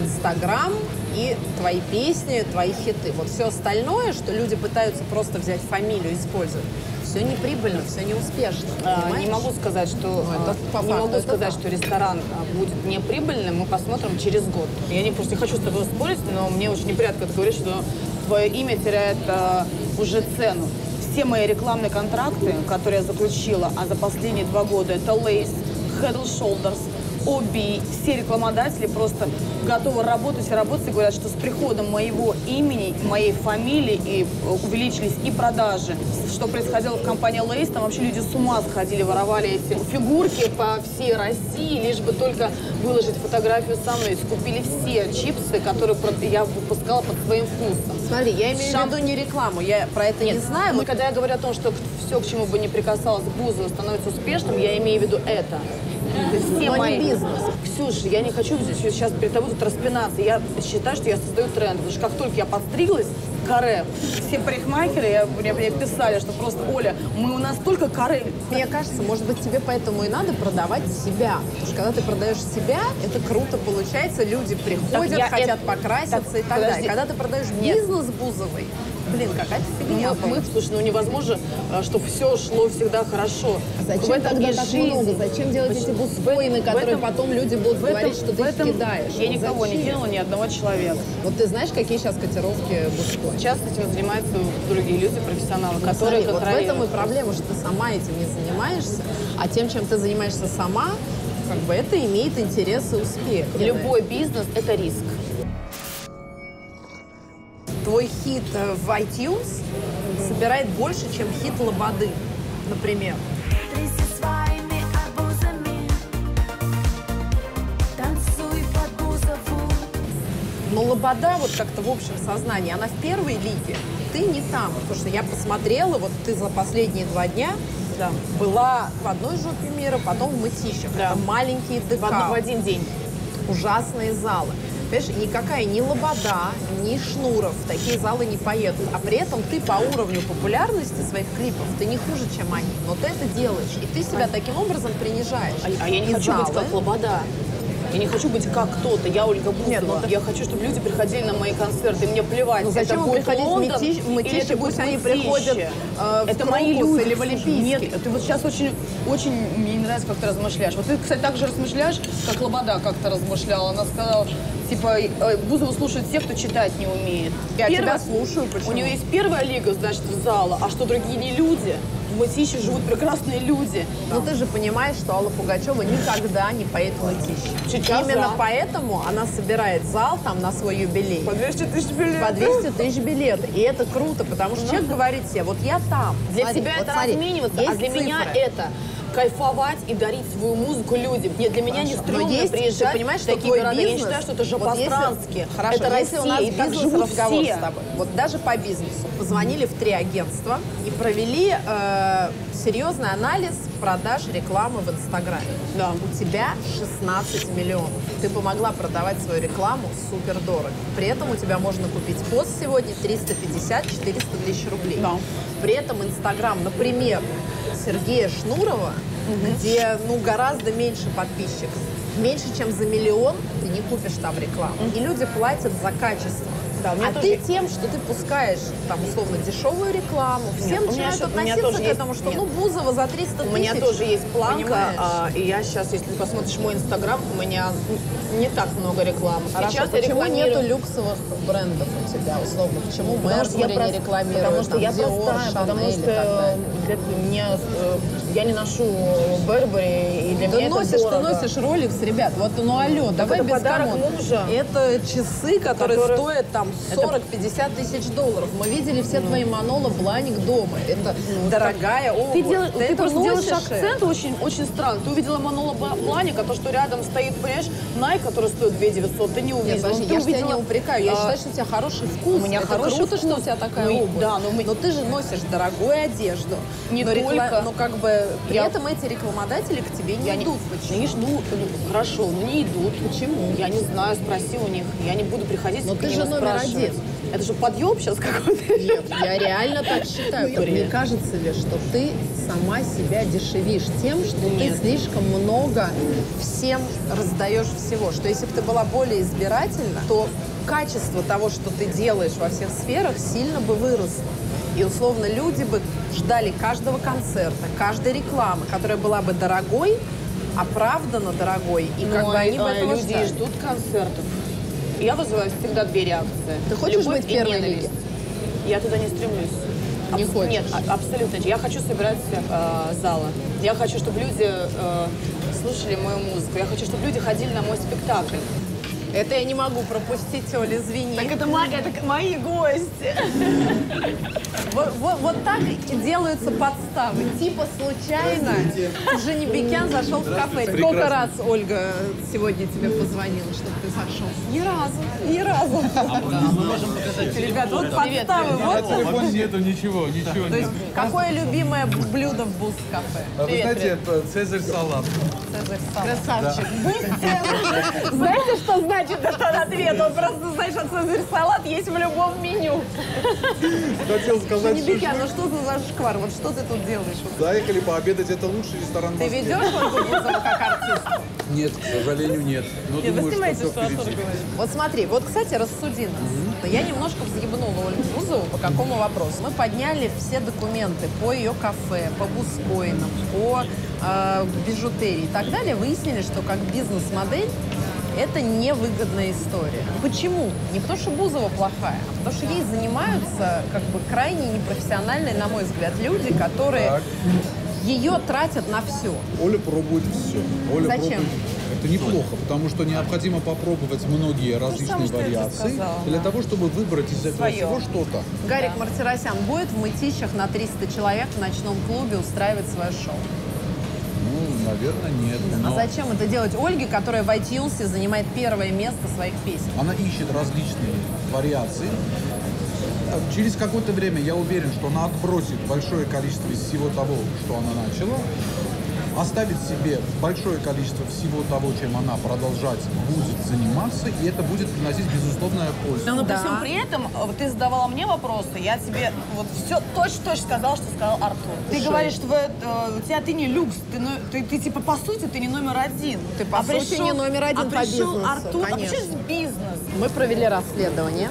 Инстаграм и твои песни, твои хиты. Вот все остальное, что люди пытаются просто взять фамилию использовать, все неприбыльно, все неуспешно. А, понимаешь? Не могу сказать, что Ну, это а, по не могу сказать, так. что ресторан а, будет неприбыльным. Мы посмотрим через год. Я не просто не хочу с тобой спорить, но мне очень неприятно, когда ты говоришь, что твое имя теряет а, уже цену. Все мои рекламные контракты, которые я заключила, а за последние два года это Lace, Head Shoulders, OB, все рекламодатели просто готовы работать и работать и говорят, что с приходом моего имени, моей фамилии и э, увеличились и продажи. Что происходило в компании Лейс, там вообще люди с ума сходили, воровали эти фигурки по всей России, лишь бы только выложить фотографию со мной. Скупили все чипсы, которые я выпускала под своим вкусом. Смотри, я имею Шам- в виду не рекламу, я про это не Нет, знаю. ну, Вот когда я говорю о том, что все, к чему бы ни прикасалась Бузова, становится успешным, я имею в виду это. Все мои... бизнес. Ксюша, я не хочу сейчас перед тобой тут распинаться. Я считаю, что я создаю тренд. Потому что как только я подстриглась, каре, все парикмахеры я, мне, мне писали, что просто, Оля, мы у нас только каре. Мне кажется, может быть, тебе поэтому и надо продавать себя. Потому что когда ты продаешь себя, это круто получается. Люди приходят, я хотят это- покраситься так, и так подожди. далее. Когда ты продаешь Нет. бизнес бузовый, блин, какая-то фигня. Мы, мы, слушай, ну невозможно, чтобы все шло всегда хорошо. А Зачем В этом тогда так жизнь. много? Зачем делать эти Почему? бускоины, В которые этом- потом люди будут этом- говорить, что ты их этом кидаешь? Я никого не Зачем? кинула, ни одного человека. Вот ты знаешь, какие сейчас котировки бускоин? Сейчас этим занимаются другие люди, профессионалы, Ну, которые смотри, вот в этом и контролируют. проблема, что ты сама этим не занимаешься, а тем, чем ты занимаешься сама, как бы это имеет интерес и успех. Любой бизнес – это риск. Твой хит э, в iTunes собирает больше, чем хит Лободы, например. Но Лобода вот как-то в общем сознании, она в первой лиге, ты не там. Потому что я посмотрела, вот ты за последние два дня была в одной жопе мира, потом в Мытищах. Это маленькие ДК. В, одно- в один день. Ужасные залы. Понимаешь, никакая ни Лобода, ни Шнуров в такие залы не поедут. А при этом ты по уровню популярности своих клипов, ты не хуже, чем они. Но ты это делаешь. И ты себя таким образом принижаешь. А, а я не хочу быть залы- как Лобода. Я не хочу быть как кто-то. Я Ольга Бузова. Нет, ну Я хочу, чтобы люди приходили на мои концерты. Мне плевать, Ну зачем это будет приходить в Лондон Мытищ- в или это пусть они приходят, э, в Это мои люди. или в Олимпийский? Нет, ты вот сейчас очень, очень мне не нравится, как ты размышляешь. Вот ты, кстати, так же размышляешь, как Лобода как-то размышляла. Она сказала, типа, э, Бузова слушает тех, кто читать не умеет. Я тебя слушаю, почему? У нее есть первая лига, значит, зала, а что другие не люди? В Мытище живут прекрасные люди. Но ты же понимаешь, что Алла Пугачева никогда не поедет в Мытищи. Сейчас Именно да. поэтому она собирает зал там на свой юбилей. По 200 тысяч билетов. По 200 тысяч билетов. И это круто, потому что человек говорит себе, вот я там. Для Смотри, тебя вот это смотри, размениваться, а для меня цифры. это кайфовать и дарить свою музыку людям. Нет, для меня не Хорошо. Но стрёмно есть, ты приезжать понимаешь, в что такие города. Я не бизнес- считаю, что это же вот по-странски. Хорошо, это если у нас Россия, и бизнес живут разговор все. с тобой, вот даже по бизнесу, позвонили в три агентства и провели э, серьезный анализ продаж рекламы в Инстаграме. Да. У тебя 16 миллионов. Ты помогла продавать свою рекламу супер дорого. При этом у тебя можно купить пост сегодня 350-400 тысяч рублей. Да. При этом Инстаграм, например, Сергея Шнурова, где ну гораздо меньше подписчиков, меньше, чем за миллион ты не купишь там рекламу. И люди платят за качество. Да, у меня а тоже- ты тем, что ты пускаешь там условно дешевую рекламу, все Нет, у меня начинают у меня относиться к есть- этому, что нет. ну Бузова за 300 У тысяч. меня тоже есть планка, а, и я сейчас, если ты посмотришь мой инстаграм, у меня не так много рекламы. Хорошо, Сейчас почему рекламирую. нету люксовых брендов у тебя, условно? Почему Потому что я не рекламирует? Потому что там, я Dior, простая, потому Chanel и что так я не ношу Бербери, и для Ты меня носишь, это дорого. ты носишь Rolex, ребят. Вот, ну алло, давай это без подарок комод. мужа. Это часы, которые Которые- стоят там 40-50 тысяч долларов. Мы видели все твои Манола Бланик дома. Это дорогая обувь. Ты, делаешь, ты, это просто делаешь акцент очень, очень странно. Ты увидела Манола Бла- Бланика, то, что рядом стоит, понимаешь, Nike, который стоит 2 900, ты не увидела. Нет, подожди, Ты я же тебя увидела, не упрекаю. Я а, считаю, что у тебя хороший вкус. У меня это хороший круто, что вкус. у тебя такая Мы- обувь. да, но мы- Но ты же носишь дорогую одежду. Не но только. Но как бы при Я- этом эти рекламодатели к тебе не Я не- идут. Почему? Не жду, ну, хорошо, но не идут. Почему? Я не знаю, спроси у них. Я не буду приходить Но к ты ним же номер один. Это же подъем сейчас какой-то. Нет, я реально так считаю. Ну, Мне нет. кажется ли, что ты сама себя дешевишь тем, что Нет. ты слишком много всем раздаешь всего. Что если бы ты была более избирательна, то качество того, что ты делаешь во всех сферах, сильно бы выросло. И условно люди бы ждали каждого концерта, каждой рекламы, которая была бы дорогой, оправданно дорогой. И как Но бы они бы а, этого люди ждали. ждут концертов. Я вызываю всегда две реакции. Ты хочешь Любовь быть в первой лиге? Я туда не стремлюсь. Не Абс- хочешь? Нет, а- абсолютно. Я хочу собирать э, залы. Я хочу, чтобы люди э, слушали мою музыку. Я хочу, чтобы люди ходили на мой спектакль. Это я не могу пропустить, Оля, извини. Так это, мо- это мои гости. *laughs* Вот, вот- вот так и делаются подставы. Типа случайно Женебекян зашел в кафе. Прекрасно. Сколько раз Ольга сегодня тебе позвонила, чтобы ты зашел? Ни разу. Ни разу. мы можем показать Ребят, вот подставы. Вот. На телефоне нету ничего, ничего То есть, нет. какое любимое блюдо в Буст кафе? А Вы знаете, это Цезарь салат. Красавчик. Знаете, что значит этот ответ? Он просто, знаешь, от Цезарь салат есть в любом меню. Хотел сказать, что Женебекян, ну что за зашквар? Вот что ты тут делаешь? заехали пообедать, это лучший ресторан Ты ведешь Бузову как артистку? Нет, к сожалению, нет. Но думаю, что впереди. Вот смотри, вот, кстати, рассуди нас. Я немножко взъебнула Ольгу Бузову по какому вопросу. Мы подняли все документы по ее кафе, по бускоинам, по э, бижутерии и так далее. Выяснили, что как бизнес-модель это невыгодная история. Почему? Не потому, что Бузова плохая, а потому, что ей занимаются как бы крайне непрофессиональные, на мой взгляд, люди, которые Так. ее тратят на все. Оля пробует все. Оля Зачем? пробует- Это неплохо, потому что необходимо попробовать многие различные самое, вариации сказала, для да. того, чтобы выбрать из этого Своё. всего что-то. Гарик Мартиросян будет в Мытищах на 300 человек в ночном клубе устраивать свое шоу? Наверное, нет. А но зачем это делать Ольге, которая в iTunes занимает первое место своих песен? Она ищет различные вариации. А Через какое-то время я уверен, что она отбросит большое количество из всего того, что она начала. Оставит себе большое количество всего того, чем она продолжать будет заниматься, и это будет приносить безусловную пользу. Но, при всем при этом, вот ты задавала мне вопросы, я тебе вот все точно-точно сказала, что сказал Артур. Ты Слушай. говоришь, что э, у тебя ты не люкс, ты, ну, ты, ты, типа по сути ты не номер один. Ты, по сути, не номер один а по пришел бизнесу, Артур, а конечно. здесь бизнес? Мы провели расследование.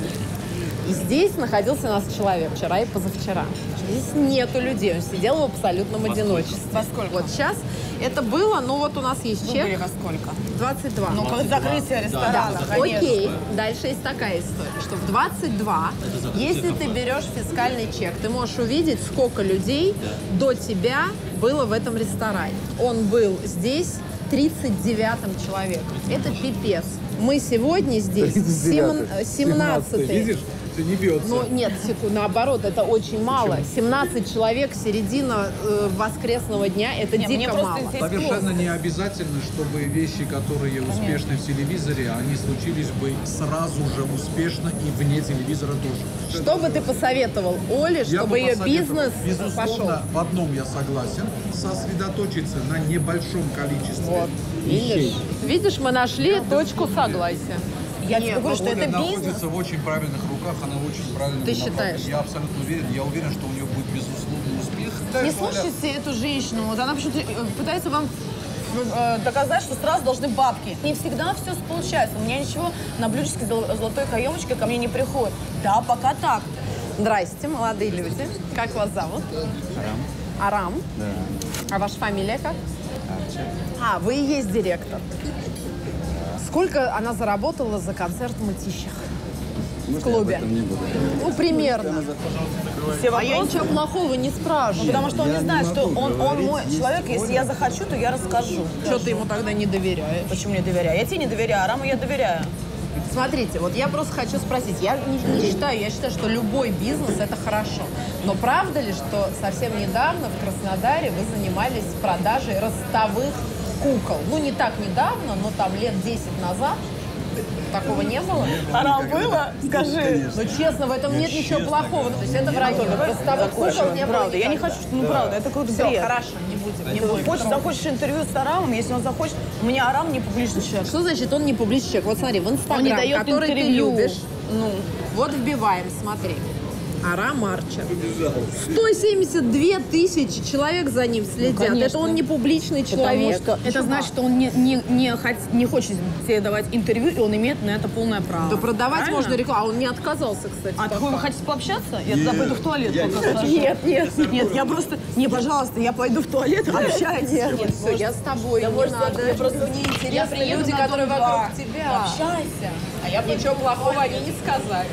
И здесь находился у нас человек вчера и позавчера. Здесь нету людей. Он сидел в абсолютном одиночестве. Во сколько? Вот сейчас это было, ну вот у нас есть Ну, чек. были во сколько? 22. Ну, когда закрытие ресторана, Да, конечно. Окей. Дальше есть такая история, что в 22, если ты берешь фискальный чек, ты можешь увидеть, сколько людей до тебя было в этом ресторане. Он был здесь 39-м человеком. Это пипец. Мы сегодня здесь 39-й. 17 Все не бьется. ну, нет, секунду, наоборот, это очень мало. 17 человек, середина э, воскресного дня, это Не, мне дико мало. Совершенно не обязательно, чтобы вещи, которые успешны в телевизоре, они случились бы сразу же успешно и вне телевизора тоже. Что бы ты посоветовал Оле, Я чтобы бы ее бизнес безусловно, пошел? в одном я согласен, сосредоточиться на небольшом количестве Вот. вещей. Видишь? Видишь, мы нашли точку согласия. Я тебе говорю, что это бизнес. находится в очень правильных руках, она очень правильно Ты считаешь? Я абсолютно уверен, я уверен, что у нее будет безусловный успех. Не слушайте эту женщину. Вот она почему-то э, пытается вам э, доказать, что сразу должны бабки. Не всегда все получается. У меня ничего на блюдечке золотой каемочкой ко мне не приходит. Да, пока так. Здрасте, молодые люди. Как вас зовут? Арам. Арам? Да. А ваша фамилия как? А, вы и есть директор. Сколько она заработала за концерт в Мытищах? В клубе? Ну, примерно. Все А я ничего плохого не Ну, спрашиваю. потому что он не знает, что он, он мой человек. Если я захочу, то я расскажу. Что ты ему тогда не доверяешь? Почему не доверяю? Я тебе не доверяю, а Раму я доверяю. Смотрите, вот я просто хочу спросить. Я не, не считаю, я считаю, что любой бизнес это хорошо. Но правда ли, что совсем недавно в Краснодаре вы занимались продажей ростовых кукол? Ну, не так недавно, но там лет 10 назад. Такого не было? Арам, было? Скажи. Ну, честно, в этом нет ничего плохого. То есть это в районе. Ростовых кукол не было Правда, я не хочу, что- ну правда, это какой-то Всё, бред. хорошо, не будем. Не Ты будем. хочешь, захочешь интервью с Арамом, если он захочет, у меня Арам не публичный человек. Что значит он не публичный человек? Вот смотри, в Инстаграм, который ты интервью. любишь, ну, вот вбиваем, смотри. Арам Арчер. 172 тысячи человек за ним следят. Ну, это он не публичный человек. Потому что это значит, что он не, не, не, хот- не хочет тебе давать интервью, и он имеет на это полное право. Да продавать Правильно? можно рекламу. А он не отказался, кстати. А вы хотите пообщаться? Я туда пойду в туалет Я. Нет, нет. Нет, я просто... Не, пожалуйста, я пойду в туалет, общайтесь. Нет, всё, я с тобой, Я не просто- надо. я просто- Мне интересны люди, которые вокруг 2. тебя. Общайся. А я ничего плохого они не сказали.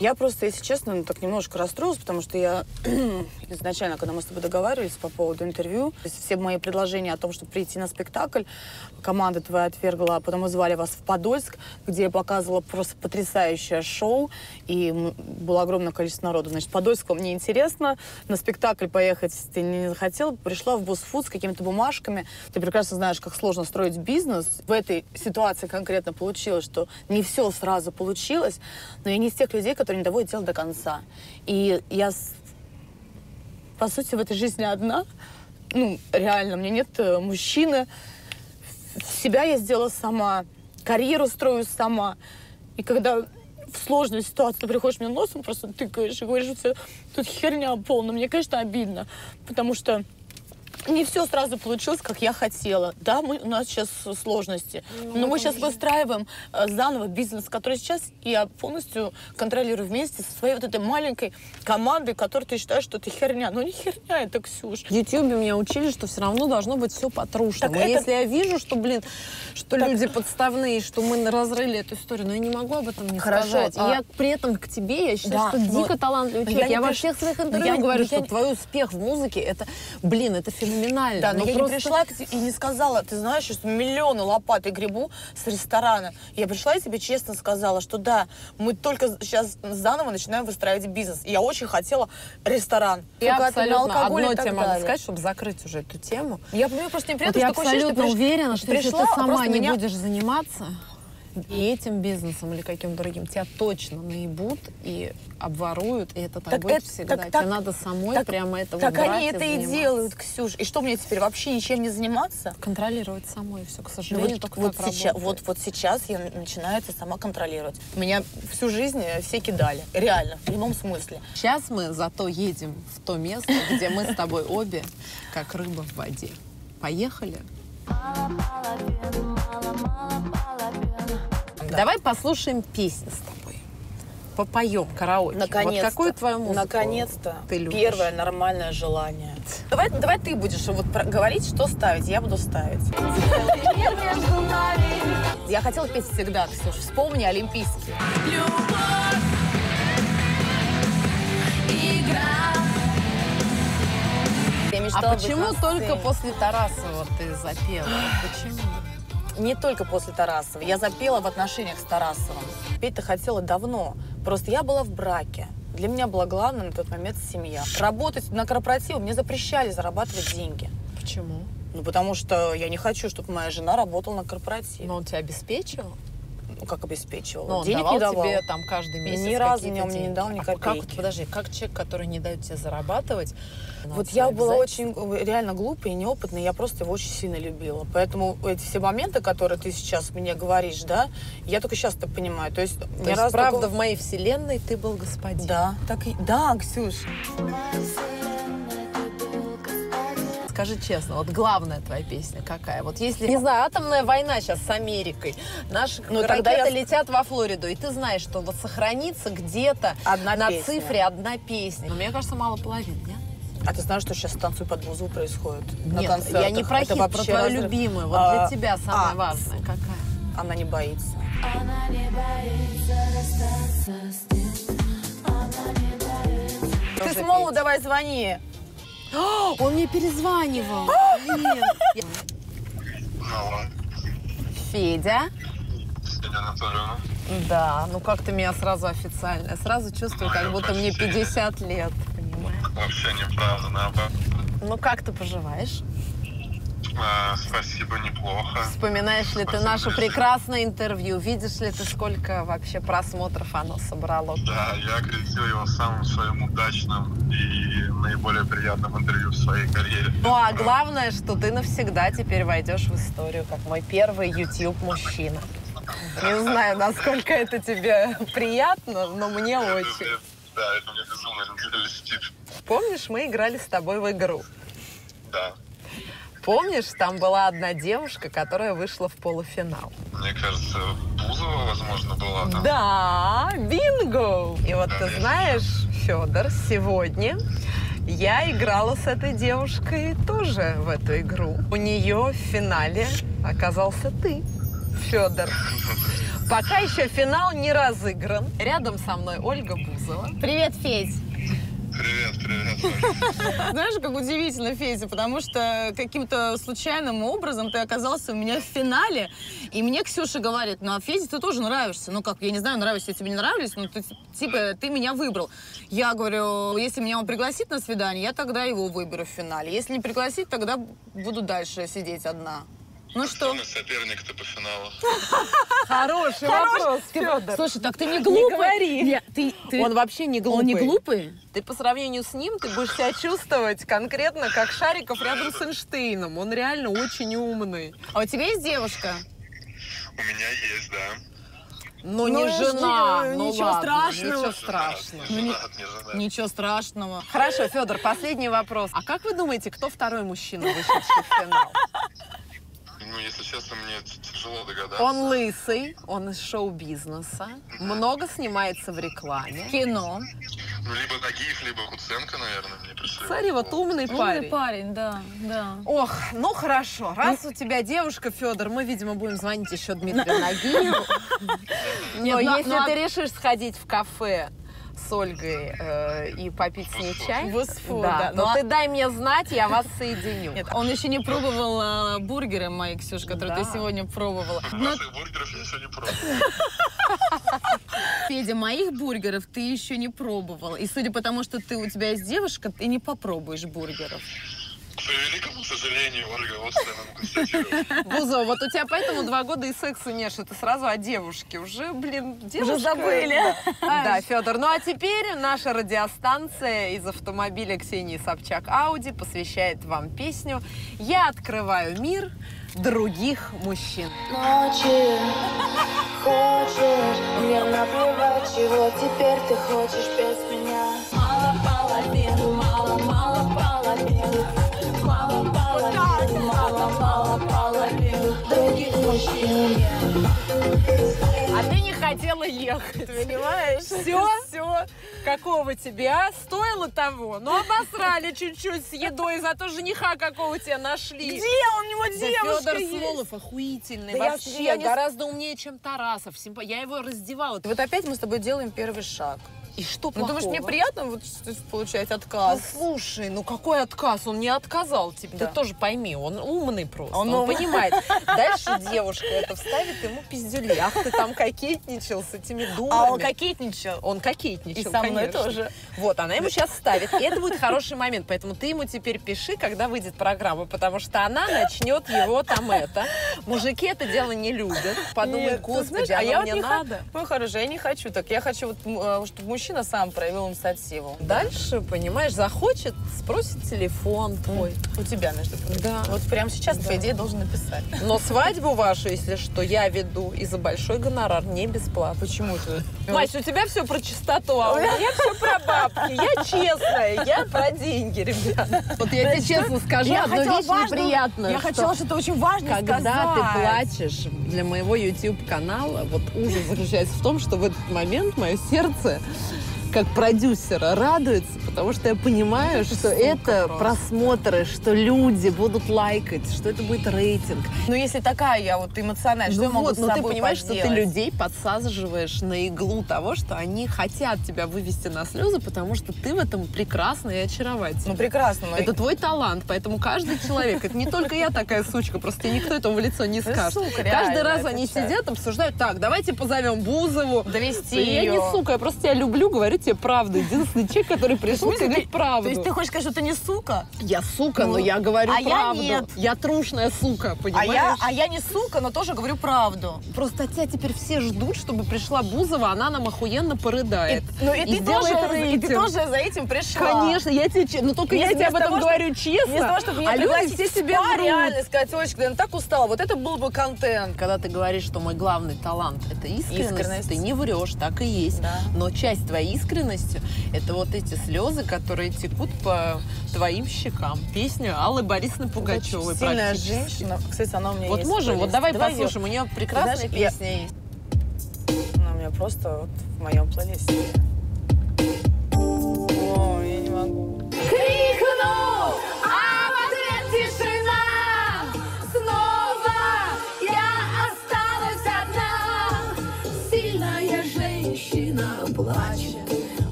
Я просто, если честно, ну, так немножко расстроилась, потому что я *clears throat* изначально, когда мы с тобой договаривались по поводу интервью, то есть все мои предложения о том, чтобы прийти на спектакль, команда твоя отвергла, потом мы звали вас в Подольск, где я показывала просто потрясающее шоу, и было огромное количество народу. Значит, Подольск вам не интересно, на спектакль поехать ты не захотела, пришла в Босфуд с какими-то бумажками. Ты прекрасно знаешь, как сложно строить бизнес. В этой ситуации конкретно получилось, что не все сразу получилось, но я не из тех людей, которые не доводят дело до конца. И я, по сути, в этой жизни одна. Ну, реально, у меня нет э, мужчины. Себя я сделала сама, карьеру строю сама. И когда в сложную ситуацию ты приходишь мне носом, просто тыкаешь и говоришь, что тут херня полная. Мне, конечно, обидно, потому что не все сразу получилось, как я хотела. Да, мы, у нас сейчас сложности, но мы сейчас выстраиваем э, заново бизнес, который сейчас я полностью контролирую вместе со своей вот этой маленькой командой, которой ты считаешь, что это херня. Ну не херня это, Ксюш. В Ютьюбе меня учили, что все равно должно быть все по-трушному. Так это- Если я вижу, что, блин, что Так- люди подставные, что мы разрыли эту историю, но я не могу об этом не Хорошо, сказать. А- я при этом к тебе, я считаю, Да, что но- дико талантливый человек. я Я, во всех своих интервью я говорю, что я не- твой успех в музыке, это, блин, это феноменально. Да, но Ну, я просто- не пришла и не сказала, ты знаешь, что миллионы лопат и грибу с ресторана. Я пришла и тебе честно сказала, что да, мы только сейчас заново начинаем выстраивать бизнес. И я очень хотела ресторан. Я абсолютно одно тебе могу сказать, чтобы закрыть уже эту тему. Я, мне просто Вот неприятно, я что ощущение, абсолютно что ты приш- уверена, что если ты пришла, а сама не меня- будешь заниматься И этим бизнесом или каким-то другим тебя точно наебут и обворуют, и это так, Так будет это- всегда. так- Тебе так- надо самой так- прямо этого Так брать они и это и заниматься. делают, Ксюш. И что мне теперь вообще ничем не заниматься? Контролировать самой все, к Ну, сожалению, вот, только вот так сейчас, вот, работает. вот сейчас я начинаю это сама контролировать. Меня всю жизнь э, все кидали. Реально, в прямом смысле. Сейчас мы зато едем в то место, где мы с тобой обе как рыба в воде. Поехали? Давай послушаем песню с тобой. Попоем караоке. Наконец-то. Вот какую твою музыку Наконец-то. ты любишь? Первое нормальное желание. Давай, давай ты будешь вот про- говорить, что ставить, я буду ставить. Я хотела петь всегда, Ксюш. Вспомни Олимпийский. Я А почему только после Тарасова ты запела? Почему? Не только после Тарасова. Я запела в отношениях с Тарасовым. Петь-то хотела давно. Просто я была в браке. Для меня была главная на тот момент семья. Работать на корпоративе мне запрещали зарабатывать деньги. Почему? Ну, потому что я не хочу, чтобы моя жена работала на корпоративе. Но он тебя обеспечивал? Ну, как обеспечивал? Ну, он Денег давал не давал. тебе там каждый месяц Ни разу какие-то он мне не дал ни А как, подожди, как человек, который не дает тебе зарабатывать? Вот я была очень э, реально глупой и неопытной, я просто его очень сильно любила. Поэтому эти все моменты, которые ты сейчас мне говоришь, да, я только сейчас это понимаю. То есть, То есть, правда, такого- в моей вселенной ты был господин. Да, так и... Да, Ксюш. Скажи честно, вот главная твоя песня какая? Вот если, не знаю, атомная война сейчас с Америкой, наши Ну, тогда ракеты я- летят во Флориду, и ты знаешь, что вот сохранится где-то Одна на песня. цифре одна песня. Но мне кажется, мало половины, нет? А ты знаешь, что сейчас «Танцуй под музыку» происходит? на Нет, концертах? я не про Это хит, про вообще твою любимую. Вот А, для тебя самая а, важная какая? Она не боится. Ты Смолу давай звони. *gasps* Он мне перезванивал. Блин. *gasps* Федя? Федя Анатольевна. Да, ну как ты меня сразу официально? Я сразу чувствую, как будто мне 50 лет. Вообще неправда, наоборот. Ну как ты поживаешь? А, спасибо, неплохо. Вспоминаешь ли ты наше прекрасное интервью? Видишь ли ты, сколько вообще просмотров оно собрало? Да, я окрестил его самым своим удачным и наиболее приятным интервью в своей карьере. Ну а главное, что ты навсегда теперь войдешь в историю как мой первый YouTube-мужчина. Не знаю, насколько это тебе приятно, но мне очень. Да, это мне безумно льстит. Помнишь, мы играли с тобой в игру? Да. Помнишь, там была одна девушка, которая вышла в полуфинал? Мне кажется, Бузова, возможно, была там. Да, бинго! И вот ты знаешь, Федор, сегодня я играла с этой девушкой тоже в эту игру. У нее в финале оказался ты, Федор. Пока еще финал не разыгран. Рядом со мной Ольга Бузова. Привет, Федь. Привет, привет. Знаешь, как удивительно, Федя, потому что каким-то случайным образом ты оказался у меня в финале, и мне Ксюша говорит, ну, а Федя, ты тоже нравишься. Ну, как, я не знаю, нравишься я тебе не нравлюсь, но ты, типа, ты меня выбрал. Я говорю, если меня он пригласит на свидание, я тогда его выберу в финале. Если не пригласит, тогда буду дальше сидеть одна. Ну что? Кто соперник-то по финалу? Хороший Хорош. вопрос, Федор. Слушай, так ты не Не глупый. говори. Не, ты- ты- Он вообще не глупый. Он не глупый? Ты по сравнению с ним, ты будешь себя чувствовать конкретно как Шариков рядом с Эйнштейном. Он реально очень умный. А у тебя есть девушка? У меня есть, да. Но Ну, не жена. жди, ну ничего ладно, страшного. Ничего страшного. Ну, не- Женат, не женат. Ничего страшного. Хорошо, Федор, последний вопрос. А как вы думаете, кто второй мужчина, вышедший в финал? Ну, если честно, мне тяжело догадаться. Он лысый, он из шоу-бизнеса, много снимается в рекламе. Кино. Ну, либо Нагиев, либо Куценко, наверное, мне пришли. Смотри, вот умный Умный парень. парень, да, да. Ох, ну хорошо. Раз у тебя девушка, Федор, мы, видимо, будем звонить еще Дмитрию *laughs* Нагиеву. Но ну, если ну, а- ты решишь сходить в кафе с Ольгой э, и попить с ней чай, Босфор, да, да. но а- ты дай мне знать, я вас соединю. Нет, он еще не пробовал э, бургеры мои, Ксюш, которые Да. ты сегодня пробовала. Но, Ваших бургеров я еще не пробовал. *laughs* Федя, моих бургеров ты еще не пробовал. И судя по тому, что ты, у тебя есть девушка, ты не попробуешь бургеров. К великому сожалению, Ольга, вот что я могу констатировать. Бузова, вот у тебя поэтому два года и секса нет, что ты сразу о девушке. Уже, блин, девушка. забыли. Да, Да, Федор. Ну а теперь наша радиостанция из автомобиля Ксении Собчак Ауди посвящает вам песню «Я открываю мир других мужчин». Ночи хочешь мне наплевать, чего теперь ты хочешь без меня. Мало половин, мало, мало половин, мало половин, других мужчин. А ты не хотела ехать, понимаешь? Все? Все. Какого тебе, а? Стоило того? Ну, обосрали чуть-чуть с едой, зато жениха какого тебя нашли. Где он? У него Да девушка Федор есть. Сволов охуительный. Да я- вообще, я не- гораздо умнее, чем Тарасов. Симпа- Я его раздевала. Вот опять мы с тобой делаем первый шаг. И что Ну, думаешь, мне плохого? приятно вот получать отказ? Ну, слушай, ну какой отказ? Он не отказал тебе. Да. Ты тоже пойми, он умный просто. Он Он, умный. понимает. *laughs* Дальше девушка это вставит ему пиздюли. Ах, ты там кокетничал с этими думами. А он кокетничал. Он кокетничал, И со мной конечно. тоже. Вот, она ему сейчас ставит. И это будет хороший момент. Поэтому ты ему теперь пиши, когда выйдет программа, потому что она начнет его там это. Мужики это дело не любят. Подумают, господи, знаешь, а я мне вот надо. Ну, хорошо, я не хочу так. Я хочу, вот, э, чтобы мужчина сам проявил инициативу. Дальше, понимаешь, захочет, спросит телефон твой. У тебя, между прочим. Да. Вот прямо сейчас, по идее, должен написать. Но свадьбу вашу, если что, я веду и за большой гонорар, не бесплатно. Почему ты? Мась, у тебя все про чистоту, а у меня *laughs* все про бабки. Я честная, я про деньги, ребят. Вот я тебе честно скажу одну вещь неприятную. я хотела что-то очень важное Когда сказать. ты плачешь для моего YouTube-канала, вот ужас заключается в том, что в этот момент мое сердце как продюсера радуется, потому что я понимаю, что это просмотры, что люди будут лайкать, что это будет рейтинг. Ну, если такая я вот эмоциональная, что Ну я могу вот, с но ты собой понимаешь, что ты поделать? людей подсаживаешь на иглу того, что они хотят тебя вывести на слезы, потому что ты в этом прекрасный и очаровательный. Ну, прекрасно. но- Это твой талант, поэтому каждый человек, это не только я такая сучка, просто никто этого в лицо не Ты скажет. Каждый раз они сидят, обсуждают, так, давайте позовем Бузову. Довести Я не сука, я просто тебя люблю, говорю тебе правду. Единственный человек, который пришел тебе правду. То есть ты хочешь сказать, что ты не сука? Я сука, Ну, но я говорю а я правду. нет. Я трушная сука, А понимаешь? я, а я не сука, но тоже говорю правду. Просто тебя теперь все ждут, чтобы пришла Бузова, она нам охуенно порыдает. Ну и, ты тоже, и ты рейтинг. тоже за этим пришла. Конечно, я тебе, че- ну только я тебе об этом говорю честно, Вместо того, чтобы меня а люди все врут. реально сказать, Олечка, я так устала, вот это был бы контент. Когда ты говоришь, что мой главный талант – это искренность, Искренность. ты не врешь, так и есть. Да. Но часть твоей искренности – это вот эти слезы, которые текут по твоим щекам. Песня Аллы Борисовны Пугачевой Сильная женщина. Кстати, она у меня Вот есть. можем, в вот давай, её. послушаем, у нее прекрасная Знаешь, я- песня есть. Она у меня просто вот в моем плейлисте. О, я не могу. Крикну, а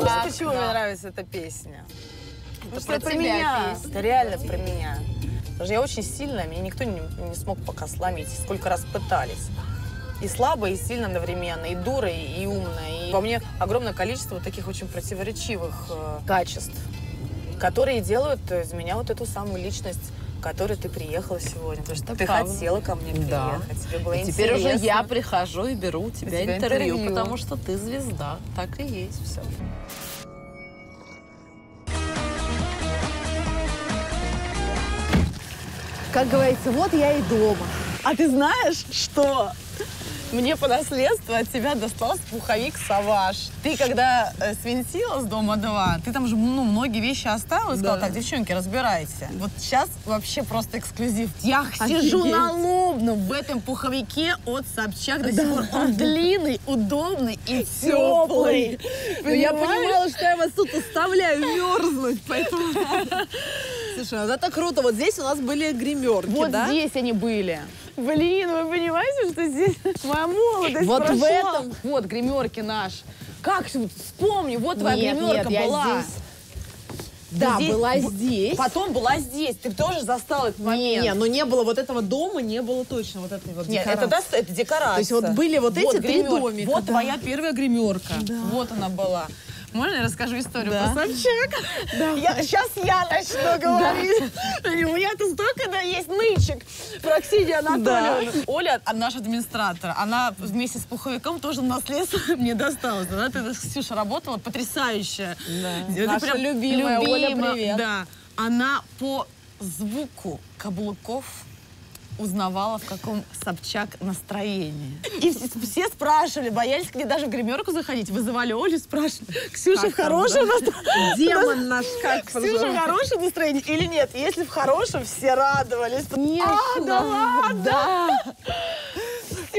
в ответ тишина. Снова я осталась одна. Сильная женщина плачет. у Знаешь, окна. почему мне нравится эта песня? Потому что про это про тебя меня. песня. Это реально про меня. Потому что я очень сильная, меня никто не, не смог пока сломить. Сколько раз пытались. И слабая, и сильная одновременно, и дура, и, и умная. И во мне огромное количество вот таких очень противоречивых э, качеств, которые делают из меня вот эту самую личность, которой ты приехала сегодня. Потому что Это ты правда. хотела ко мне приехать, Да. тебе было И теперь уже я прихожу и беру у тебя, тебя интервью, интервью. потому что ты звезда. Так и есть все. Как говорится, вот я и дома. А ты знаешь, что мне по наследству от тебя достался пуховик «Саваж». Ты когда э, свинтила с дома 2, ты там же ну, многие вещи оставила и сказала, Да. так, девчонки, разбирайте. Вот сейчас вообще просто эксклюзив. Я Офигеть. сижу на лобном в этом пуховике от Собчак до сих пор. Он длинный, удобный и теплый. Ну, я понимала, что я вас тут оставляю мерзнуть, поэтому... Слушай, вот это круто. Вот здесь у нас были гримерки, Вот да? здесь они были. Блин, вы понимаете, что здесь *laughs* моя молодость Вот в прошла? этом. Вот гримерки наш. Как вспомни, вот твоя Нет, гримерка нет, я была. здесь. Да, Здесь- была здесь. Потом была здесь. Ты тоже застал этот момент. не, но не было вот этого дома, не было точно вот этой вот Нет, декорации. это, да, это декорация. То есть вот были вот эти три гримерка. домика, Вот да. твоя первая гримерка. Да. Вот она была. Можно я расскажу историю Да. про Собчак? Я, сейчас я начну говорить. *laughs* У меня-то столько да, есть нычек про Ксению Анатольевну. Оля, а наш администратор, она вместе с пуховиком тоже наследство *laughs* мне досталось. Да, ты, Ксюша, работала потрясающая. Это Наша любимая Оля, привет. Да. Она по звуку каблуков узнавала, в каком Собчак настроении. И все, все спрашивали, боялись к ней даже в гримерку заходить. Вызывали Олю, спрашивали, Ксюша, Как в хорошем настроении? Демон наш как *laughs* Ксюша в хорошем настроении или нет? Если в хорошем, все радовались. А, да ладно? Да.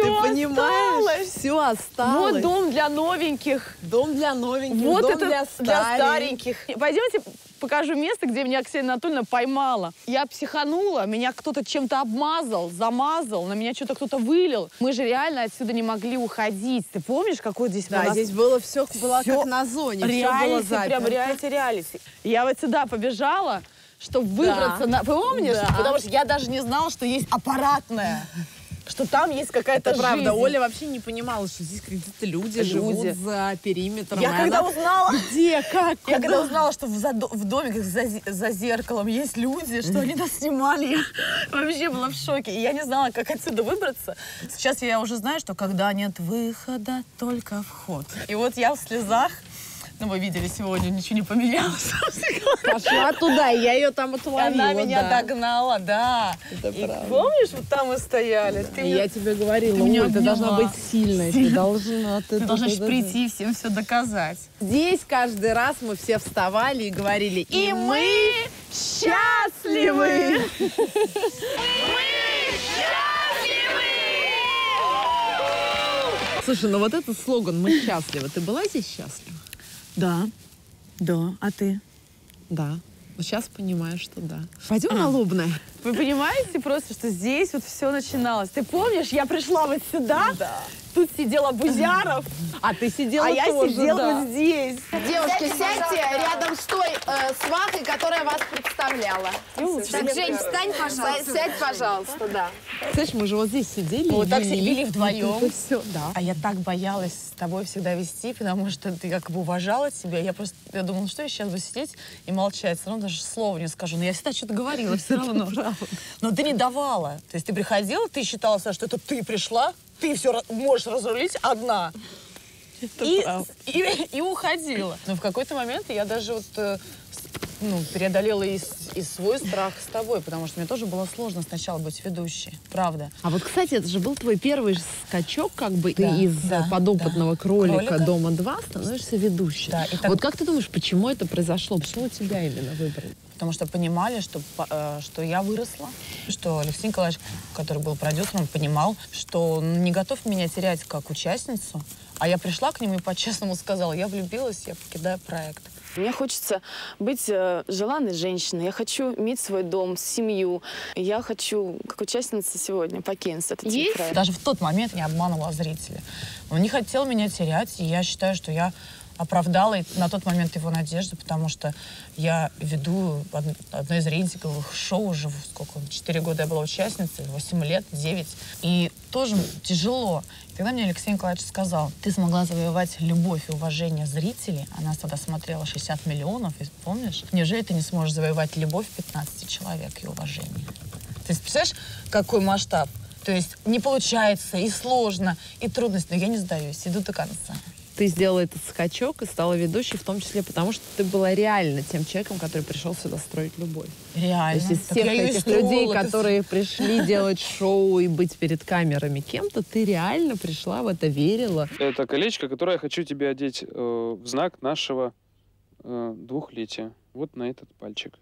Всё Ты понимаешь? осталось. Все осталось. Вот дом для новеньких. Дом для новеньких, Вот дом это для для стареньких. стареньких. Пойдемте покажу место, где меня Ксения Анатольевна поймала. Я психанула, меня кто-то чем-то обмазал, замазал, на меня что-то кто-то вылил. Мы же реально отсюда не могли уходить. Ты помнишь, какой здесь Да, здесь было все было всё как на зоне, все было реалити, прям заперто. реалити-реалити. Я вот сюда побежала, чтобы выбраться. На... Помнишь? Да. Потому что я даже не знала, что есть аппаратная. Что там есть какая-то правда, жизнь. Оля вообще не понимала, что здесь какие-то люди, Люди. живут за периметром. Я и когда она- узнала, Где, как, я когда узнала, что в, задо- в домиках за, за зеркалом есть люди, что они нас снимали, я вообще была в шоке. И я не знала, как отсюда выбраться. Сейчас я уже знаю, что когда нет выхода, только вход. И вот я в слезах, ну вы видели сегодня, ничего не поменялось. Пошла туда, и я ее там И отловила. она меня да. догнала, да. Это И правда. помнишь, вот там мы стояли? Ты И мне- я тебе говорила, ты меня Оль, ты должна быть сильной, ты должна. Ты должна да, да, да. прийти и всем все доказать. Здесь каждый раз мы все вставали и говорили, и, мы счастливы! Слушай, ну вот этот слоган «Мы счастливы», ты была здесь счастлива? Да, да. А ты? Да. Вот сейчас понимаю, что да. Пойдем на Лобное. Вы понимаете просто, что здесь вот все начиналось. Ты помнишь, я пришла вот сюда, тут сидела Бузяров, А ты сидела а я тоже, сидела да. здесь. Девушки, сядьте рядом с той э, свахой, которая вас представляла. Так, Жень, встань, пожалуйста. Сядь, пожалуйста, да. Слышь, мы же вот здесь сидели Мы вот так сидели вдвоем. Все, да. А я так боялась с тобой всегда вести, потому что ты как бы уважала себя. Я просто я думала, ну что я сейчас буду сидеть и молчать, все равно даже слова не скажу. Но я всегда что-то говорила все равно. Но ты не давала. То есть ты приходила, ты считала, что это ты пришла, ты все можешь разрулить одна. И, и, и уходила. Но в какой-то момент я даже вот э, ну, преодолела и, и свой страх с тобой, потому что мне тоже было сложно сначала быть ведущей. Правда. А вот, кстати, это же был твой первый скачок, как бы ты Да, из да, э, подопытного кролика, Кролика. Дома 2 становишься ведущей. Да, и так- Вот как ты думаешь, почему это произошло? Почему тебя именно выбрали? потому что понимали, что, э, что я выросла, что Алексей Николаевич, который был продюсером, он понимал, что он не готов меня терять как участницу, а я пришла к нему и по-честному сказала, я влюбилась, я покидаю проект. Мне хочется быть э, желанной женщиной. Я хочу иметь свой дом, семью. Я хочу, как участница сегодня, покинуть этот Есть? проект. Даже в тот момент я обманывала зрителя. Он не хотел меня терять, и я считаю, что я оправдала на тот момент его надежды, потому что я веду од- одно из рейтинговых шоу уже, сколько, 4 года я была участницей, 8 лет, 9. И тоже тяжело. И тогда мне Алексей Николаевич сказал, ты смогла завоевать любовь и уважение зрителей, а нас тогда смотрело 60 миллионов, и помнишь? Неужели ты не сможешь завоевать любовь 15 человек и уважение? Есть, представляешь, какой масштаб? То есть не получается, и сложно, и трудность, но я не сдаюсь, иду до конца. Ты сделала этот скачок и стала ведущей, в том числе потому, что ты была реально тем человеком, который пришел сюда строить любовь. Реально. То есть из Так всех этих строила, людей, ты- которые пришли *laughs* делать шоу и быть перед камерами кем-то, ты реально пришла в это, верила. Это колечко, которое я хочу тебе одеть э, в знак нашего э, двухлетия. Вот на этот пальчик.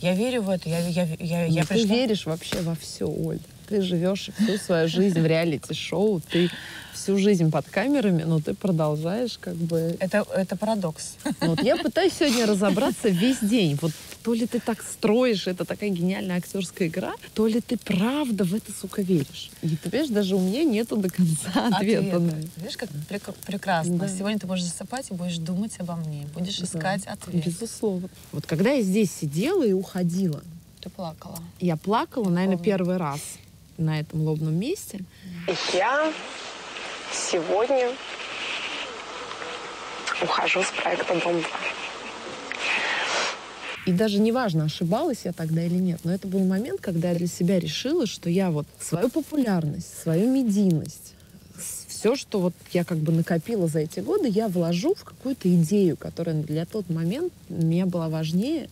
Я верю в это, я, я, я, я Ну, ты пришла... веришь вообще во все, Оль. Ты живешь всю свою жизнь в реалити-шоу, ты всю жизнь под камерами, но ты продолжаешь как бы... Это, это парадокс. Ну, Вот я пытаюсь сегодня разобраться весь день. Вот то ли ты так строишь, это такая гениальная актерская игра, то ли ты правда в это, сука, веришь. И ты понимаешь, даже у меня нету до конца ответа на это. Видишь, как прек- прекрасно. Да. Сегодня ты будешь засыпать и будешь думать обо мне, будешь искать Да, ответ. Безусловно. Вот когда я здесь сидела и уходила, Ты плакала. я плакала, наверное, первый раз на этом лобном месте. Я сегодня ухожу с проекта «Дом-2». И даже неважно, ошибалась я тогда или нет, но это был момент, когда я для себя решила, что я вот свою популярность, свою медийность, все, что вот я как бы накопила за эти годы, я вложу в какую-то идею, которая для тот момент меня была важнее,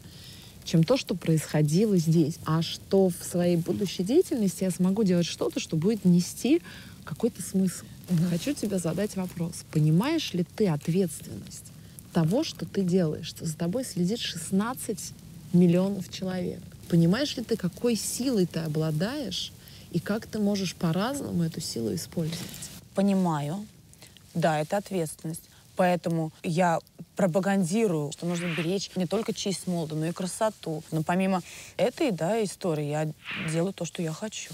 чем то, что происходило здесь. А что в своей будущей деятельности я смогу делать что-то, что будет нести какой-то смысл. Хочу тебе задать вопрос. Понимаешь ли ты ответственность того, что ты делаешь, что за тобой следит 16 миллионов человек? Понимаешь ли ты, какой силой ты обладаешь и как ты можешь по-разному эту силу использовать? Понимаю. Да, это ответственность. Поэтому я пропагандирую, что нужно беречь не только честь молода, но и красоту. Но помимо этой да, истории я делаю то, что я хочу.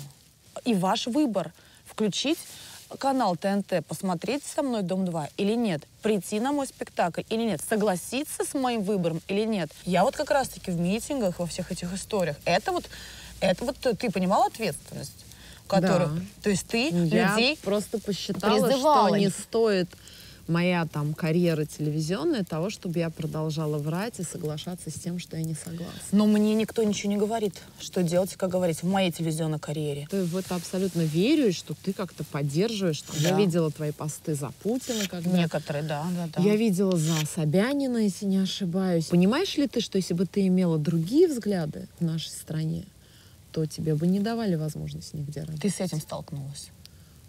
И ваш выбор — включить канал ТНТ, посмотреть со мной «Дом-2» или нет, прийти на мой спектакль или нет, согласиться с моим выбором или нет. Я вот как раз-таки в митингах, во всех этих историях, это вот, это вот ты понимал ответственность? Которую, Да. То есть ты Я людей просто посчитала, что призывала. не стоит моя там карьера телевизионная того, чтобы я продолжала врать и соглашаться с тем, что я не согласна. Но мне никто ничего не говорит, что делать и как говорить в моей телевизионной карьере. Ты в это абсолютно верю, и что ты как-то поддерживаешь. Там, Я Да. видела твои посты за Путина, когда... Некоторые, да, да, да. Я видела за Собянина, если не ошибаюсь. Понимаешь ли ты, что если бы ты имела другие взгляды в нашей стране, то тебе бы не давали возможность нигде работать? Ты с этим столкнулась?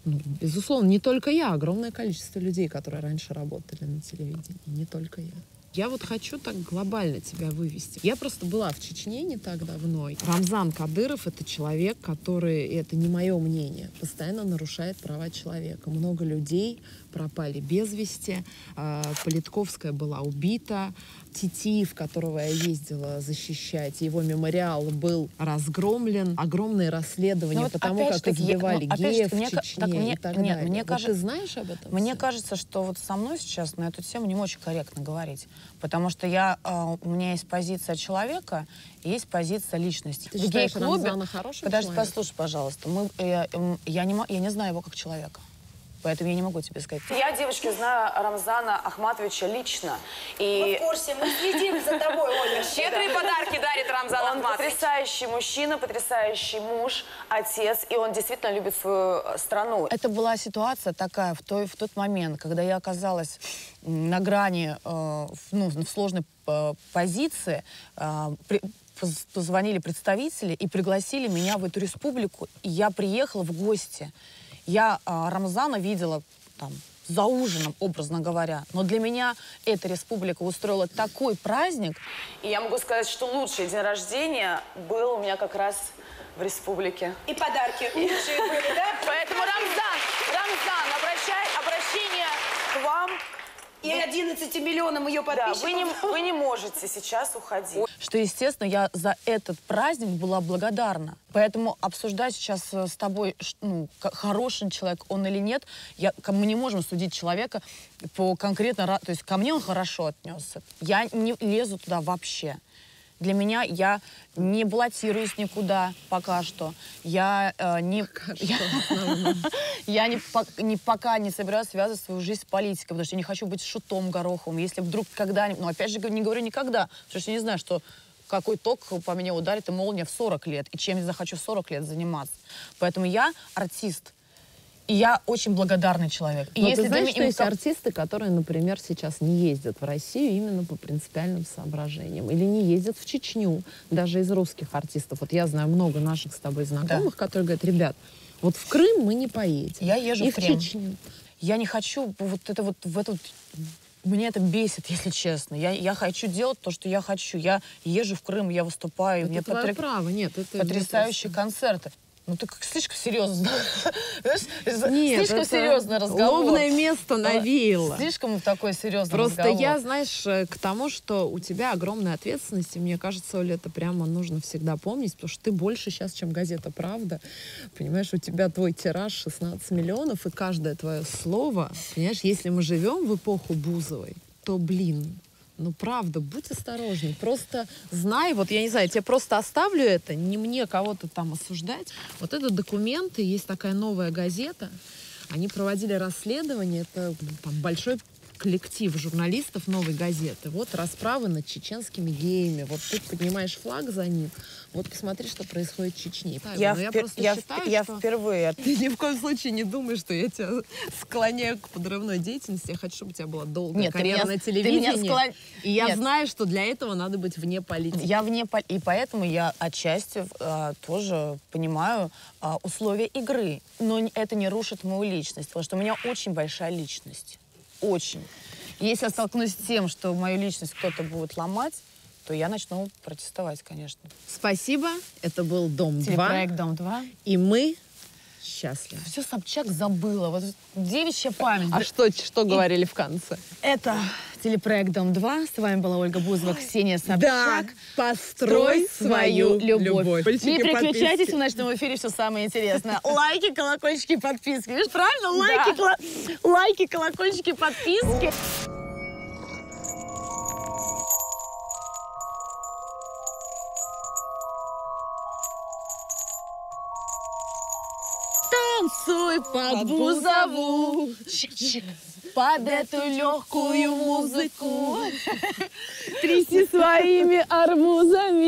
Ну, безусловно, не только я, огромное количество людей, которые раньше работали на телевидении, не только я. Я вот хочу так глобально тебя вывести. Я просто была в Чечне не так давно. Рамзан Кадыров — это человек, который, и это не мое мнение, постоянно нарушает права человека. Много людей пропали без вести. А, Политковская была убита. Титиев, которого я ездила защищать, его мемориал был разгромлен. Огромные расследования Ну вот по тому, как я- избивали ну, геев мне в ка- Чечне так мне- и так нет, далее. мне Вот кажется- ты знаешь об этом? Мне всем? кажется, что вот со мной сейчас на эту тему не очень корректно говорить. Потому что я, э, у меня есть позиция человека есть позиция личности. Ты В гей-клубе- Подожди, человеком? послушай, пожалуйста. Мы, э, м, я, не, я не знаю его как человека. Поэтому я не могу тебе сказать. Я, девочки, знаю Рамзана Ахматовича лично. И... Мы в курсе, мы следим за тобой, Оля. Щедрые подарки дарит Рамзан Он Ахматович. потрясающий мужчина, потрясающий муж, отец, и он действительно любит свою э, страну. Это была ситуация такая в, той, в тот момент, когда я оказалась на грани, э, в, ну, в сложной э, позиции. э, при- поз- позвонили представители и пригласили меня в эту республику. И я приехала в гости. Я э, Рамзана видела там за ужином, образно говоря. Но для меня эта республика устроила такой праздник. И я могу сказать, что лучший день рождения был у меня как раз в республике. И подарки лучшие были, да? Поэтому, Рамзан, Рамзан, обращай, обращение к вам. И 11 миллионам ее Да, подписчиков. вы не, вы не можете сейчас уходить. что, естественно, я за этот праздник была благодарна. Поэтому обсуждать сейчас э, с тобой, ну, хороший человек он или нет, я, мы не можем судить человека по конкретно... То есть ко мне он хорошо отнесся. Я не лезу туда вообще. Для меня я не баллотируюсь никуда пока что. Я э, не... я, *laughs* я не, пок- не- пока не собираюсь связывать свою жизнь с политикой, потому что я не хочу быть шутом гороховым. Если вдруг когда-нибудь... Ну, опять же, не говорю никогда, потому что я не знаю, что какой ток по мне ударит и молния в 40 лет, и чем я захочу в 40 лет заниматься. Поэтому я артист. И я очень благодарный человек. И Но если ты знаешь, что есть как- артисты, которые, например, сейчас не ездят в Россию именно по принципиальным соображениям. Или не ездят в Чечню, даже из русских артистов. Вот я знаю много наших с тобой знакомых, которые говорят, ребят, вот в Крым мы не поедем. Я езжу И в Крым. Чечню. Я не хочу вот это вот в этот меня это бесит, если честно. Я, я хочу делать то, что я хочу. Я езжу в Крым, я выступаю. Это меня твое потр- право, нет, это потрясающие концерты. Ну ты как слишком серьезно. *laughs* Нет, слишком это серьезный разговор. лобное место навеяло. Слишком такой серьезный Просто разговор. я, знаешь, э, к тому, что у тебя огромная ответственность, и мне кажется, Оля, это прямо нужно всегда помнить, потому что ты больше сейчас, чем газета «Правда». Понимаешь, у тебя твой тираж 16 миллионов, и каждое твое слово, понимаешь, если мы живем в эпоху Бузовой, то, блин, ну, правда, будь осторожней. Просто знай, вот я не знаю, тебе просто оставлю это, не мне кого-то там осуждать. Вот это документы, есть такая новая газета, Они проводили расследование, это там, большой коллектив журналистов «Новой газеты». Вот расправы над чеченскими геями. Вот ты поднимаешь флаг за ним. Вот посмотри, что происходит в Чечне. Я, Но я впер- просто я считаю, вп- я что... впервые Ты ни в коем случае не думай, что я тебя *laughs* склоняю к подрывной деятельности. Я хочу, чтобы у тебя была долгая Нет, карьера меня- на ты меня телевидении. склон- И я Нет. знаю, что для этого надо быть вне политики. Я вне и поэтому я отчасти а, тоже понимаю а, условия игры, но это не рушит мою личность, потому что у меня очень большая личность, очень. Если я столкнусь с тем, что мою личность кто-то будет ломать, то я начну протестовать, конечно. Спасибо. Это был Дом 2. Телепроект Дом 2. И мы счастливы. Все Собчак забыла. Вот девичья память. А что, что говорили в конце? Это телепроект Дом 2. С вами была Ольга Бузова, Ксения Собчак. Да, построй свою любовь. Не Мальчики, переключайтесь, подписки. в ночном эфире все самое интересное. *laughs* Лайки, колокольчики, подписки. Видишь, правильно? Лайки, коло- лайки, колокольчики, подписки. Танцуй под бузову, под эту легкую музыку. Тряси своими арбузами.